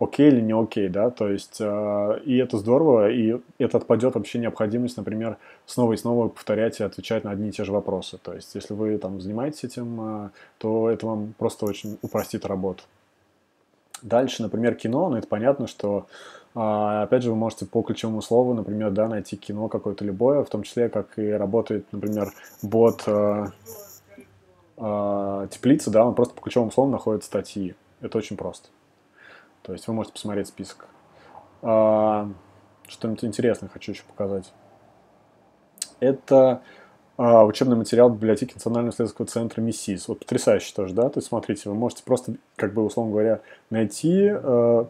окей или не окей, да, то есть, э, и это здорово, и это отпадет вообще необходимость, например, снова и снова повторять и отвечать на одни и те же вопросы, то есть, если вы там занимаетесь этим, э, то это вам просто очень упростит работу. Дальше, например, кино, ну, это понятно, что, э, опять же, вы можете по ключевому слову, например, да, найти кино какое-то любое, в том числе, как и работает, например, бот э, теплицы, да, он просто по ключевому слову находит статьи. Это очень просто. То есть вы можете посмотреть список. А, что-нибудь интересное хочу еще показать. Это а, учебный материал библиотеки Национального исследовательского центра МИСИС. Вот потрясающий тоже, да? То есть смотрите, вы можете просто, как бы, условно говоря, найти а,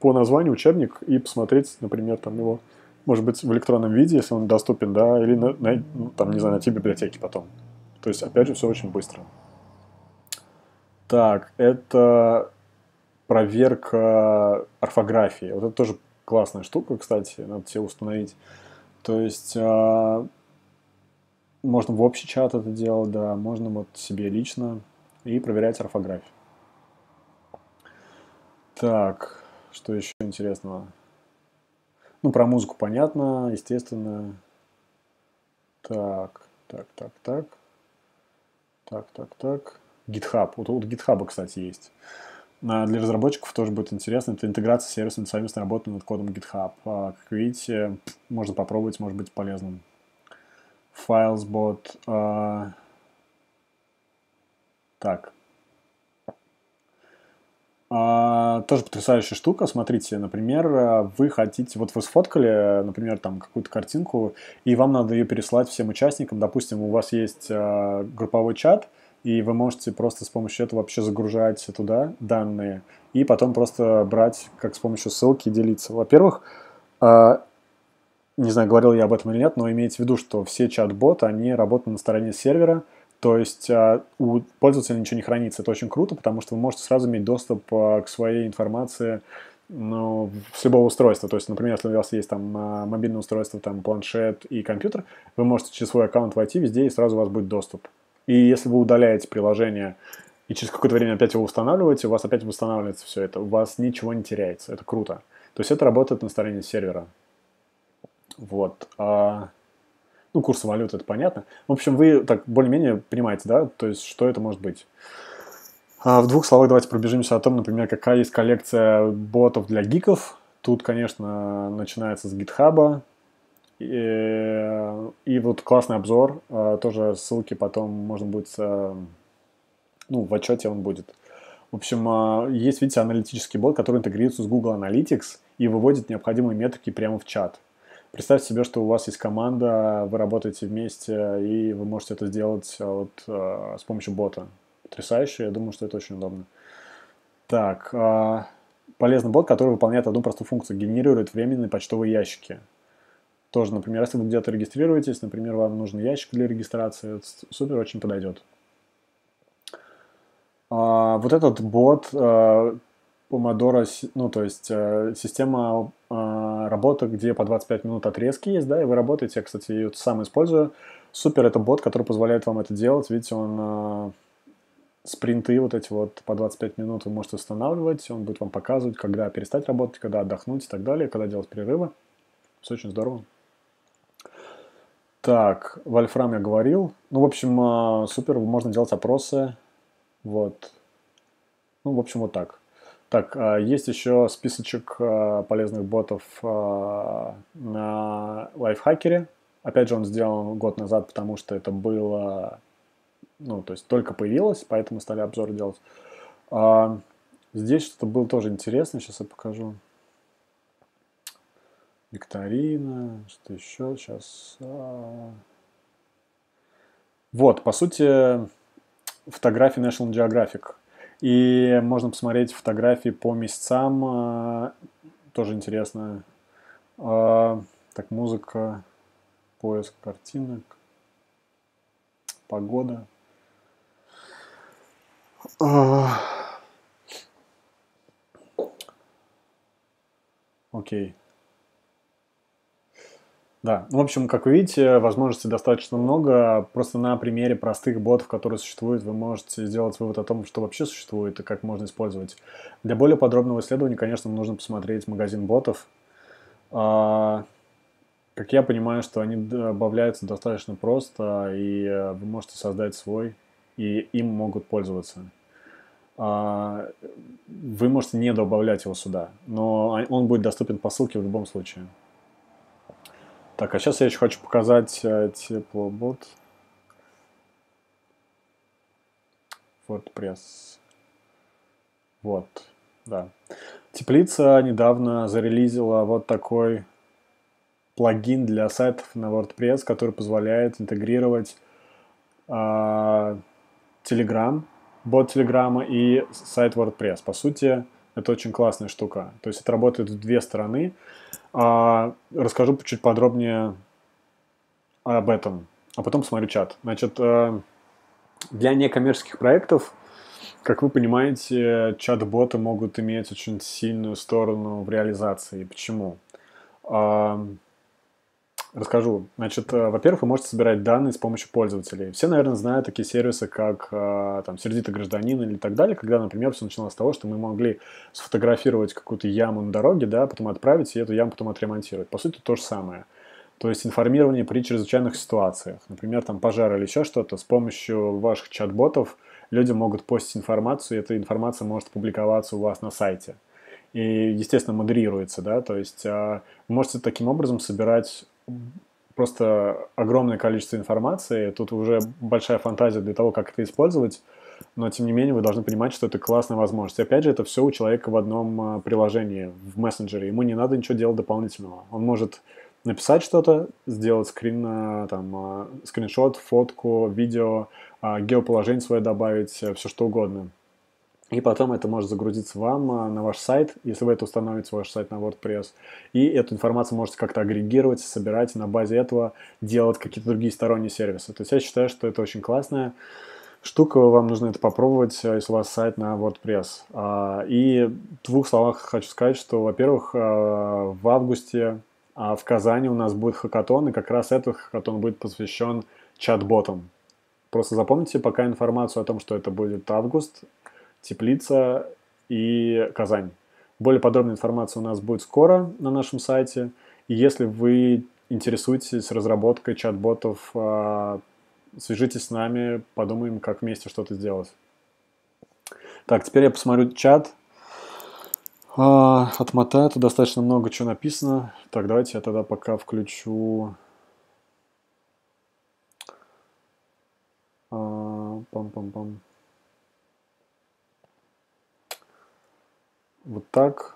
по названию учебник и посмотреть, например, там его, может быть, в электронном виде, если он доступен, да, или, на, на, ну, там, не знаю, найти в библиотеке потом. То есть, опять же, все очень быстро. Так, это проверка орфографии. Вот это тоже классная штука, кстати, надо все установить. То есть э, можно в общий чат это делать, да, можно вот себе лично и проверять орфографию. Так, что еще интересного? Ну, про музыку понятно, естественно. Так, так, так, так. Так, так, так. GitHub. Вот у GitHub, кстати, есть. Для разработчиков тоже будет интересно. Это интеграция с сервисом совместной над кодом GitHub. А, как видите, можно попробовать, может быть полезным. FilesBot. А, так. А, тоже потрясающая штука. Смотрите, например, вы хотите, вот вы сфоткали, например, там какую-то картинку, и вам надо ее переслать всем участникам. Допустим, у вас есть групповой чат, и вы можете просто с помощью этого вообще загружать туда данные и потом просто брать, как с помощью ссылки делиться. Во-первых, а, не знаю, говорил я об этом или нет, но имейте в виду, что все чат-боты, они работают на стороне сервера, то есть а, у пользователя ничего не хранится. Это очень круто, потому что вы можете сразу иметь доступ а, к своей информации ну, с любого устройства. То есть, например, если у вас есть там мобильное устройство, там планшет и компьютер, вы можете через свой аккаунт войти везде, и сразу у вас будет доступ. И если вы удаляете приложение, и через какое-то время опять его устанавливаете, у вас опять восстанавливается все это. У вас ничего не теряется. Это круто. То есть это работает на стороне сервера. Вот. А, ну, курс валют, это понятно. В общем, вы так более-менее понимаете, да, то есть что это может быть. А в двух словах давайте пробежимся о том, например, какая есть коллекция ботов для гиков. Тут, конечно, начинается с гитхаба, и, и вот классный обзор, а, тоже ссылки потом можно будет, а, ну, в отчете он будет. В общем, а, есть, видите, аналитический бот, который интегрируется с Google Analytics и выводит необходимые метрики прямо в чат. Представьте себе, что у вас есть команда, вы работаете вместе, и вы можете это сделать вот, с помощью бота. Потрясающе, я думаю, что это очень удобно. Так, полезный бот, который выполняет одну простую функцию, генерирует временные почтовые ящики. Тоже, например, если вы где-то регистрируетесь, например, вам нужен ящик для регистрации, супер очень подойдет. Вот этот бот Pomodoro, ну, то есть а, система а, работы, где по 25 минут отрезки есть, да, и вы работаете, я, кстати, ее сам использую. Супер, это бот, который позволяет вам это делать. Видите, он а, спринты вот эти вот по 25 минут вы можете устанавливать, он будет вам показывать, когда перестать работать, когда отдохнуть и так далее, когда делать перерывы. Все очень здорово. Так, Вольфрам я говорил. Ну, в общем, а, супер, можно делать опросы. Вот. Ну, в общем, вот так. Так, а, есть еще списочек а, полезных ботов на лайфхакере. Опять же, он сделан год назад, потому что это было, ну, то есть только появилось, поэтому стали обзоры делать. Здесь что-то было тоже интересно, сейчас я покажу. Викторина, что еще сейчас. А. Вот, по сути, фотографии National Geographic. И можно посмотреть фотографии по месяцам, а, тоже интересно. А, так, музыка, поиск картинок, погода. А. Окей. Okay. Да, ну, в общем, как вы видите, возможностей достаточно много. Просто на примере простых ботов, которые существуют, вы можете сделать вывод о том, что вообще существует и как можно использовать. Для более подробного исследования, конечно, нужно посмотреть магазин ботов. А, как я понимаю, что они добавляются достаточно просто, и э, вы можете создать свой, и им могут пользоваться. А, вы можете не добавлять его сюда, но он будет доступен по ссылке в любом случае. Так, а сейчас я еще хочу показать э, теплобот. WordPress. Вот, да. Теплица недавно зарелизила вот такой плагин для сайтов на WordPress, который позволяет интегрировать э, Telegram, бот Telegram и сайт WordPress. По сути, это очень классная штука. То есть это работает в две стороны. А, расскажу чуть подробнее об этом, а потом посмотрю чат. Значит, э, для некоммерческих проектов, как вы понимаете, чат-боты могут иметь очень сильную сторону в реализации. Почему? Расскажу. Значит, э, во-первых, вы можете собирать данные с помощью пользователей. Все, наверное, знают такие сервисы, как э, там, «Сердитый гражданин» или так далее, когда, например, все начиналось с того, что мы могли сфотографировать какую-то яму на дороге, да, потом отправить и эту яму потом отремонтировать. По сути, то же самое. То есть информирование при чрезвычайных ситуациях, например, там пожар или еще что-то, с помощью ваших чат-ботов люди могут постить информацию, и эта информация может публиковаться у вас на сайте. И, естественно, модерируется, да, то есть а, вы можете таким образом собирать просто огромное количество информации, тут уже большая фантазия для того, как это использовать, но тем не менее вы должны понимать, что это классная возможность. И опять же, это все у человека в одном а, приложении, в мессенджере. Ему не надо ничего делать дополнительного. Он может написать что-то, сделать скрин, а, там, а, скриншот, фотку, видео, геоположение свое добавить, все что угодно. И потом это может загрузиться вам а, на ваш сайт, если вы это установите, ваш сайт на WordPress. И эту информацию можете как-то агрегировать, собирать, на базе этого делать какие-то другие сторонние сервисы. То есть я считаю, что это очень классная штука, вам нужно это попробовать, а, если у вас сайт на WordPress. А, и в двух словах хочу сказать, что, во-первых, в августе в Казани у нас будет хакатон, и как раз этот хакатон будет посвящен чат-ботам. Просто запомните пока информацию о том, что это будет август, Теплица и Казань. Более подробная информация у нас будет скоро на нашем сайте. И если вы интересуетесь разработкой чат-ботов, а, свяжитесь с нами, подумаем, как вместе что-то сделать. Так, теперь я посмотрю чат. А, отмотаю, тут достаточно много чего написано. Так, давайте я тогда пока включу... А, пам-пам-пам. Вот так.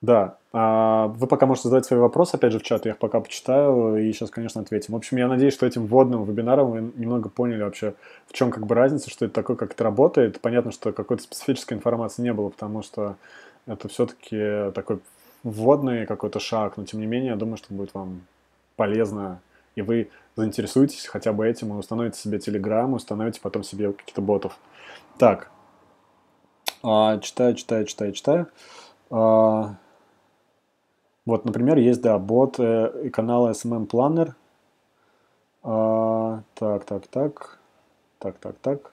Да. А вы пока можете задать свои вопросы, опять же, в чат, я их пока почитаю и сейчас, конечно, ответим. В общем, я надеюсь, что этим вводным вебинаром вы немного поняли вообще, в чем как бы разница, что это такое, как это работает. Понятно, что какой-то специфической информации не было, потому что это все-таки такой вводный какой-то шаг, но тем не менее, я думаю, что будет вам полезно, и вы заинтересуетесь хотя бы этим и установите себе Telegram, установите потом себе каких-то ботов. Так, а, читаю, читаю, читаю, читаю. А, вот, например, есть, да, бот э, канала SMM Planner. А, так, так, так. Так, так, так.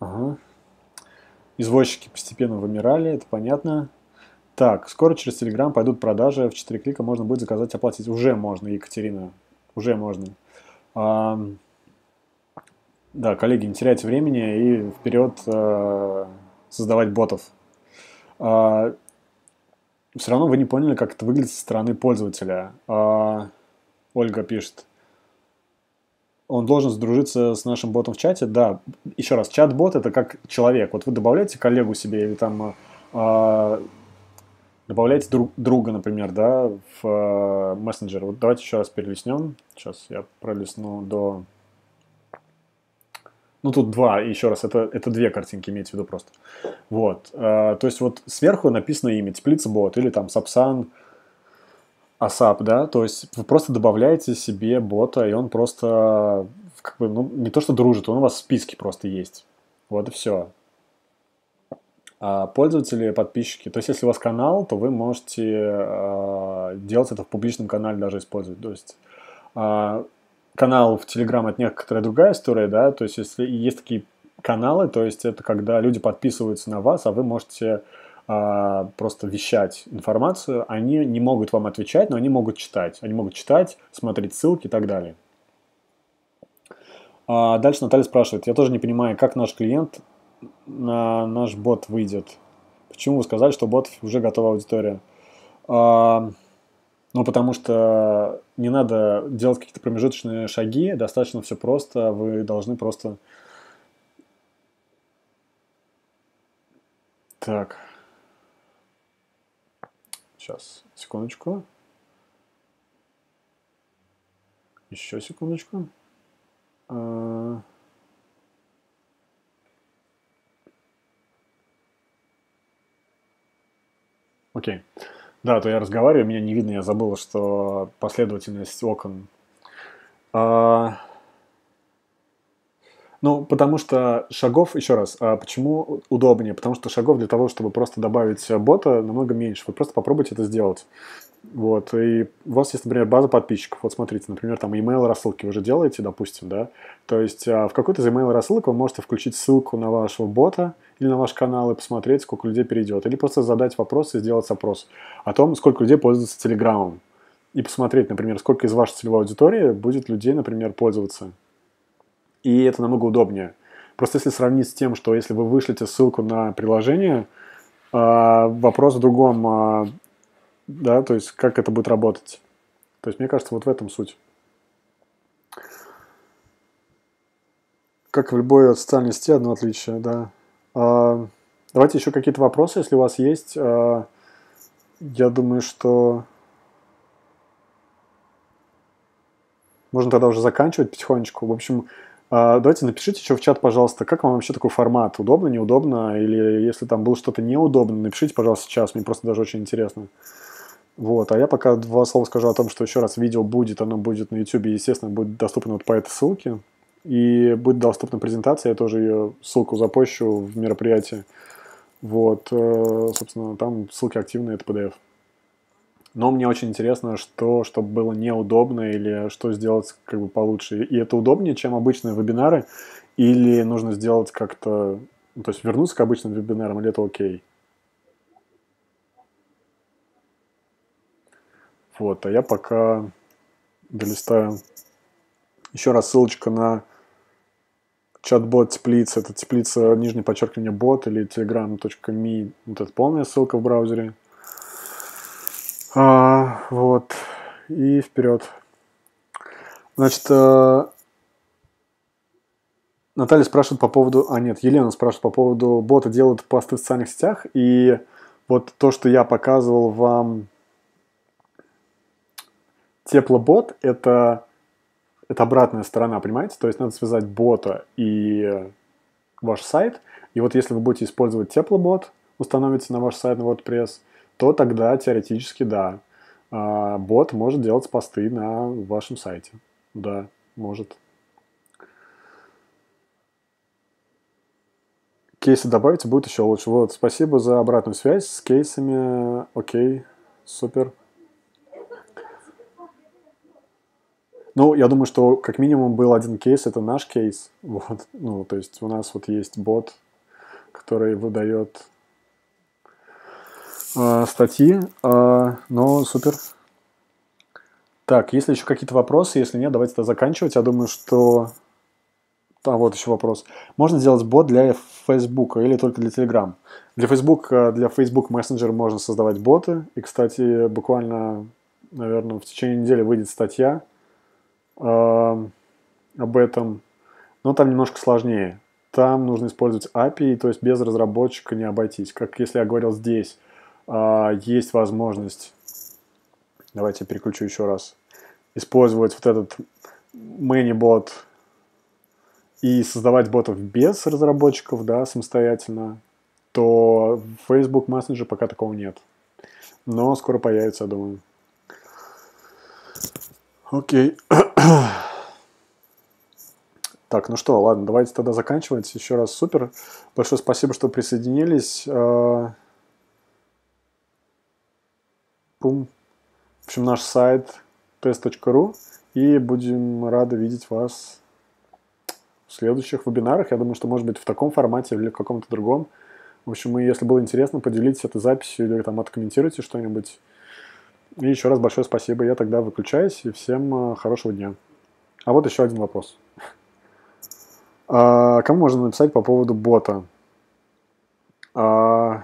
Ага. Извозчики постепенно вымирали, это понятно. Так, скоро через Telegram пойдут продажи, в 4 клика можно будет заказать, оплатить. Уже можно, Екатерина, уже можно. А, да, коллеги, не теряйте времени и вперед э, создавать ботов. Э, все равно вы не поняли, как это выглядит со стороны пользователя. Э, Ольга пишет. Он должен сдружиться с нашим ботом в чате. Да, еще раз, чат-бот это как человек. Вот вы добавляете коллегу себе или там э, добавляете друг, друга, например, да, в э, мессенджер. Вот давайте еще раз перелистнем. Сейчас я пролистну до ну, тут два, еще раз, это, это две картинки, имейте в виду просто. Вот. Э, то есть вот сверху написано имя, теплица бот, или там Сапсан Асап, да, то есть вы просто добавляете себе бота, и он просто, как бы, ну, не то что дружит, он у вас в списке просто есть. Вот и все. А пользователи, подписчики, то есть если у вас канал, то вы можете э, делать это в публичном канале даже использовать. То есть э, канал в Telegram это некоторая другая история, да, то есть если есть такие каналы, то есть это когда люди подписываются на вас, а вы можете э, просто вещать информацию, они не могут вам отвечать, но они могут читать, они могут читать, смотреть ссылки и так далее. А дальше Наталья спрашивает, я тоже не понимаю, как наш клиент на наш бот выйдет. Почему вы сказали, что бот уже готова аудитория? А, ну, потому что не надо делать какие-то промежуточные шаги, достаточно все просто, вы должны просто... Так. Сейчас, секундочку. Еще секундочку. А... Окей. Да, то я разговариваю, меня не видно, я забыл, что последовательность окон. А... Ну, потому что шагов, еще раз, а почему удобнее? Потому что шагов для того, чтобы просто добавить бота, намного меньше. Вы просто попробуйте это сделать. Вот, и у вас есть, например, база подписчиков. Вот смотрите, например, там email рассылки вы же делаете, допустим, да? То есть а, в какой-то из email рассылок вы можете включить ссылку на вашего бота или на ваш канал и посмотреть, сколько людей перейдет. Или просто задать вопрос и сделать опрос о том, сколько людей пользуются Телеграмом. И посмотреть, например, сколько из вашей целевой аудитории будет людей, например, пользоваться. И это намного удобнее. Просто если сравнить с тем, что если вы вышлете ссылку на приложение, а, вопрос в другом а, да, то есть как это будет работать. То есть мне кажется, вот в этом суть. Как в любой социальной сети, одно отличие, да. А, давайте еще какие-то вопросы, если у вас есть. А, я думаю, что можно тогда уже заканчивать потихонечку. В общем, а, давайте напишите еще в чат, пожалуйста, как вам вообще такой формат? Удобно, неудобно? Или если там было что-то неудобно, напишите, пожалуйста, сейчас. Мне просто даже очень интересно. Вот, а я пока два слова скажу о том, что еще раз видео будет, оно будет на YouTube, естественно, будет доступно вот по этой ссылке. И будет доступна презентация, я тоже ее ссылку запущу в мероприятие. Вот, э, собственно, там ссылки активные, это PDF. Но мне очень интересно, что, чтобы было неудобно или что сделать как бы получше. И это удобнее, чем обычные вебинары, или нужно сделать как-то, ну, то есть вернуться к обычным вебинарам, или это окей? Вот, а я пока долистаю. Еще раз ссылочка на чат-бот теплица. Это теплица, нижнее подчеркивание, бот или telegram.me. Вот это полная ссылка в браузере. А, вот. И вперед. Значит, э, Наталья спрашивает по поводу... А, нет, Елена спрашивает по поводу бота делают посты в социальных сетях. И вот то, что я показывал вам Теплобот — это, это обратная сторона, понимаете? То есть надо связать бота и ваш сайт. И вот если вы будете использовать теплобот, установите на ваш сайт на WordPress, то тогда теоретически да, а, бот может делать посты на вашем сайте. Да, может. Кейсы добавите, будет еще лучше. Вот, спасибо за обратную связь с кейсами. Окей, супер. Ну, я думаю, что как минимум был один кейс, это наш кейс. Вот. Ну, то есть у нас вот есть бот, который выдает э, статьи. Э, но супер. Так, если еще какие-то вопросы, если нет, давайте тогда заканчивать. Я думаю, что... А, вот еще вопрос. Можно сделать бот для Facebook или только для Telegram? Для Facebook, для Facebook Messenger можно создавать боты. И, кстати, буквально, наверное, в течение недели выйдет статья об этом, но там немножко сложнее. Там нужно использовать API, то есть без разработчика не обойтись. Как если я говорил здесь, а, есть возможность, давайте переключу еще раз, использовать вот этот ManyBot и создавать ботов без разработчиков, да, самостоятельно, то в Facebook Messenger пока такого нет. Но скоро появится, я думаю. Окей. Так, ну что, ладно, давайте тогда заканчивать. Еще раз супер. Большое спасибо, что присоединились. А, пум. В общем, наш сайт test.ru. И будем рады видеть вас в следующих вебинарах. Я думаю, что может быть в таком формате или в каком-то другом. В общем, если было интересно, поделитесь этой записью или там откомментируйте что-нибудь. И еще раз большое спасибо. Я тогда выключаюсь. И всем э, хорошего дня. А вот еще один вопрос. А, кому можно написать по поводу бота? А,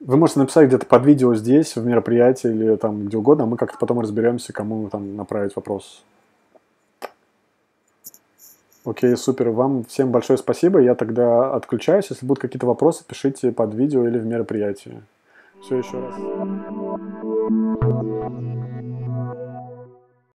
вы можете написать где-то под видео здесь, в мероприятии или там где угодно, а мы как-то потом разберемся, кому там направить вопрос. Окей, супер. Вам всем большое спасибо. Я тогда отключаюсь. Если будут какие-то вопросы, пишите под видео или в мероприятии. Все еще раз.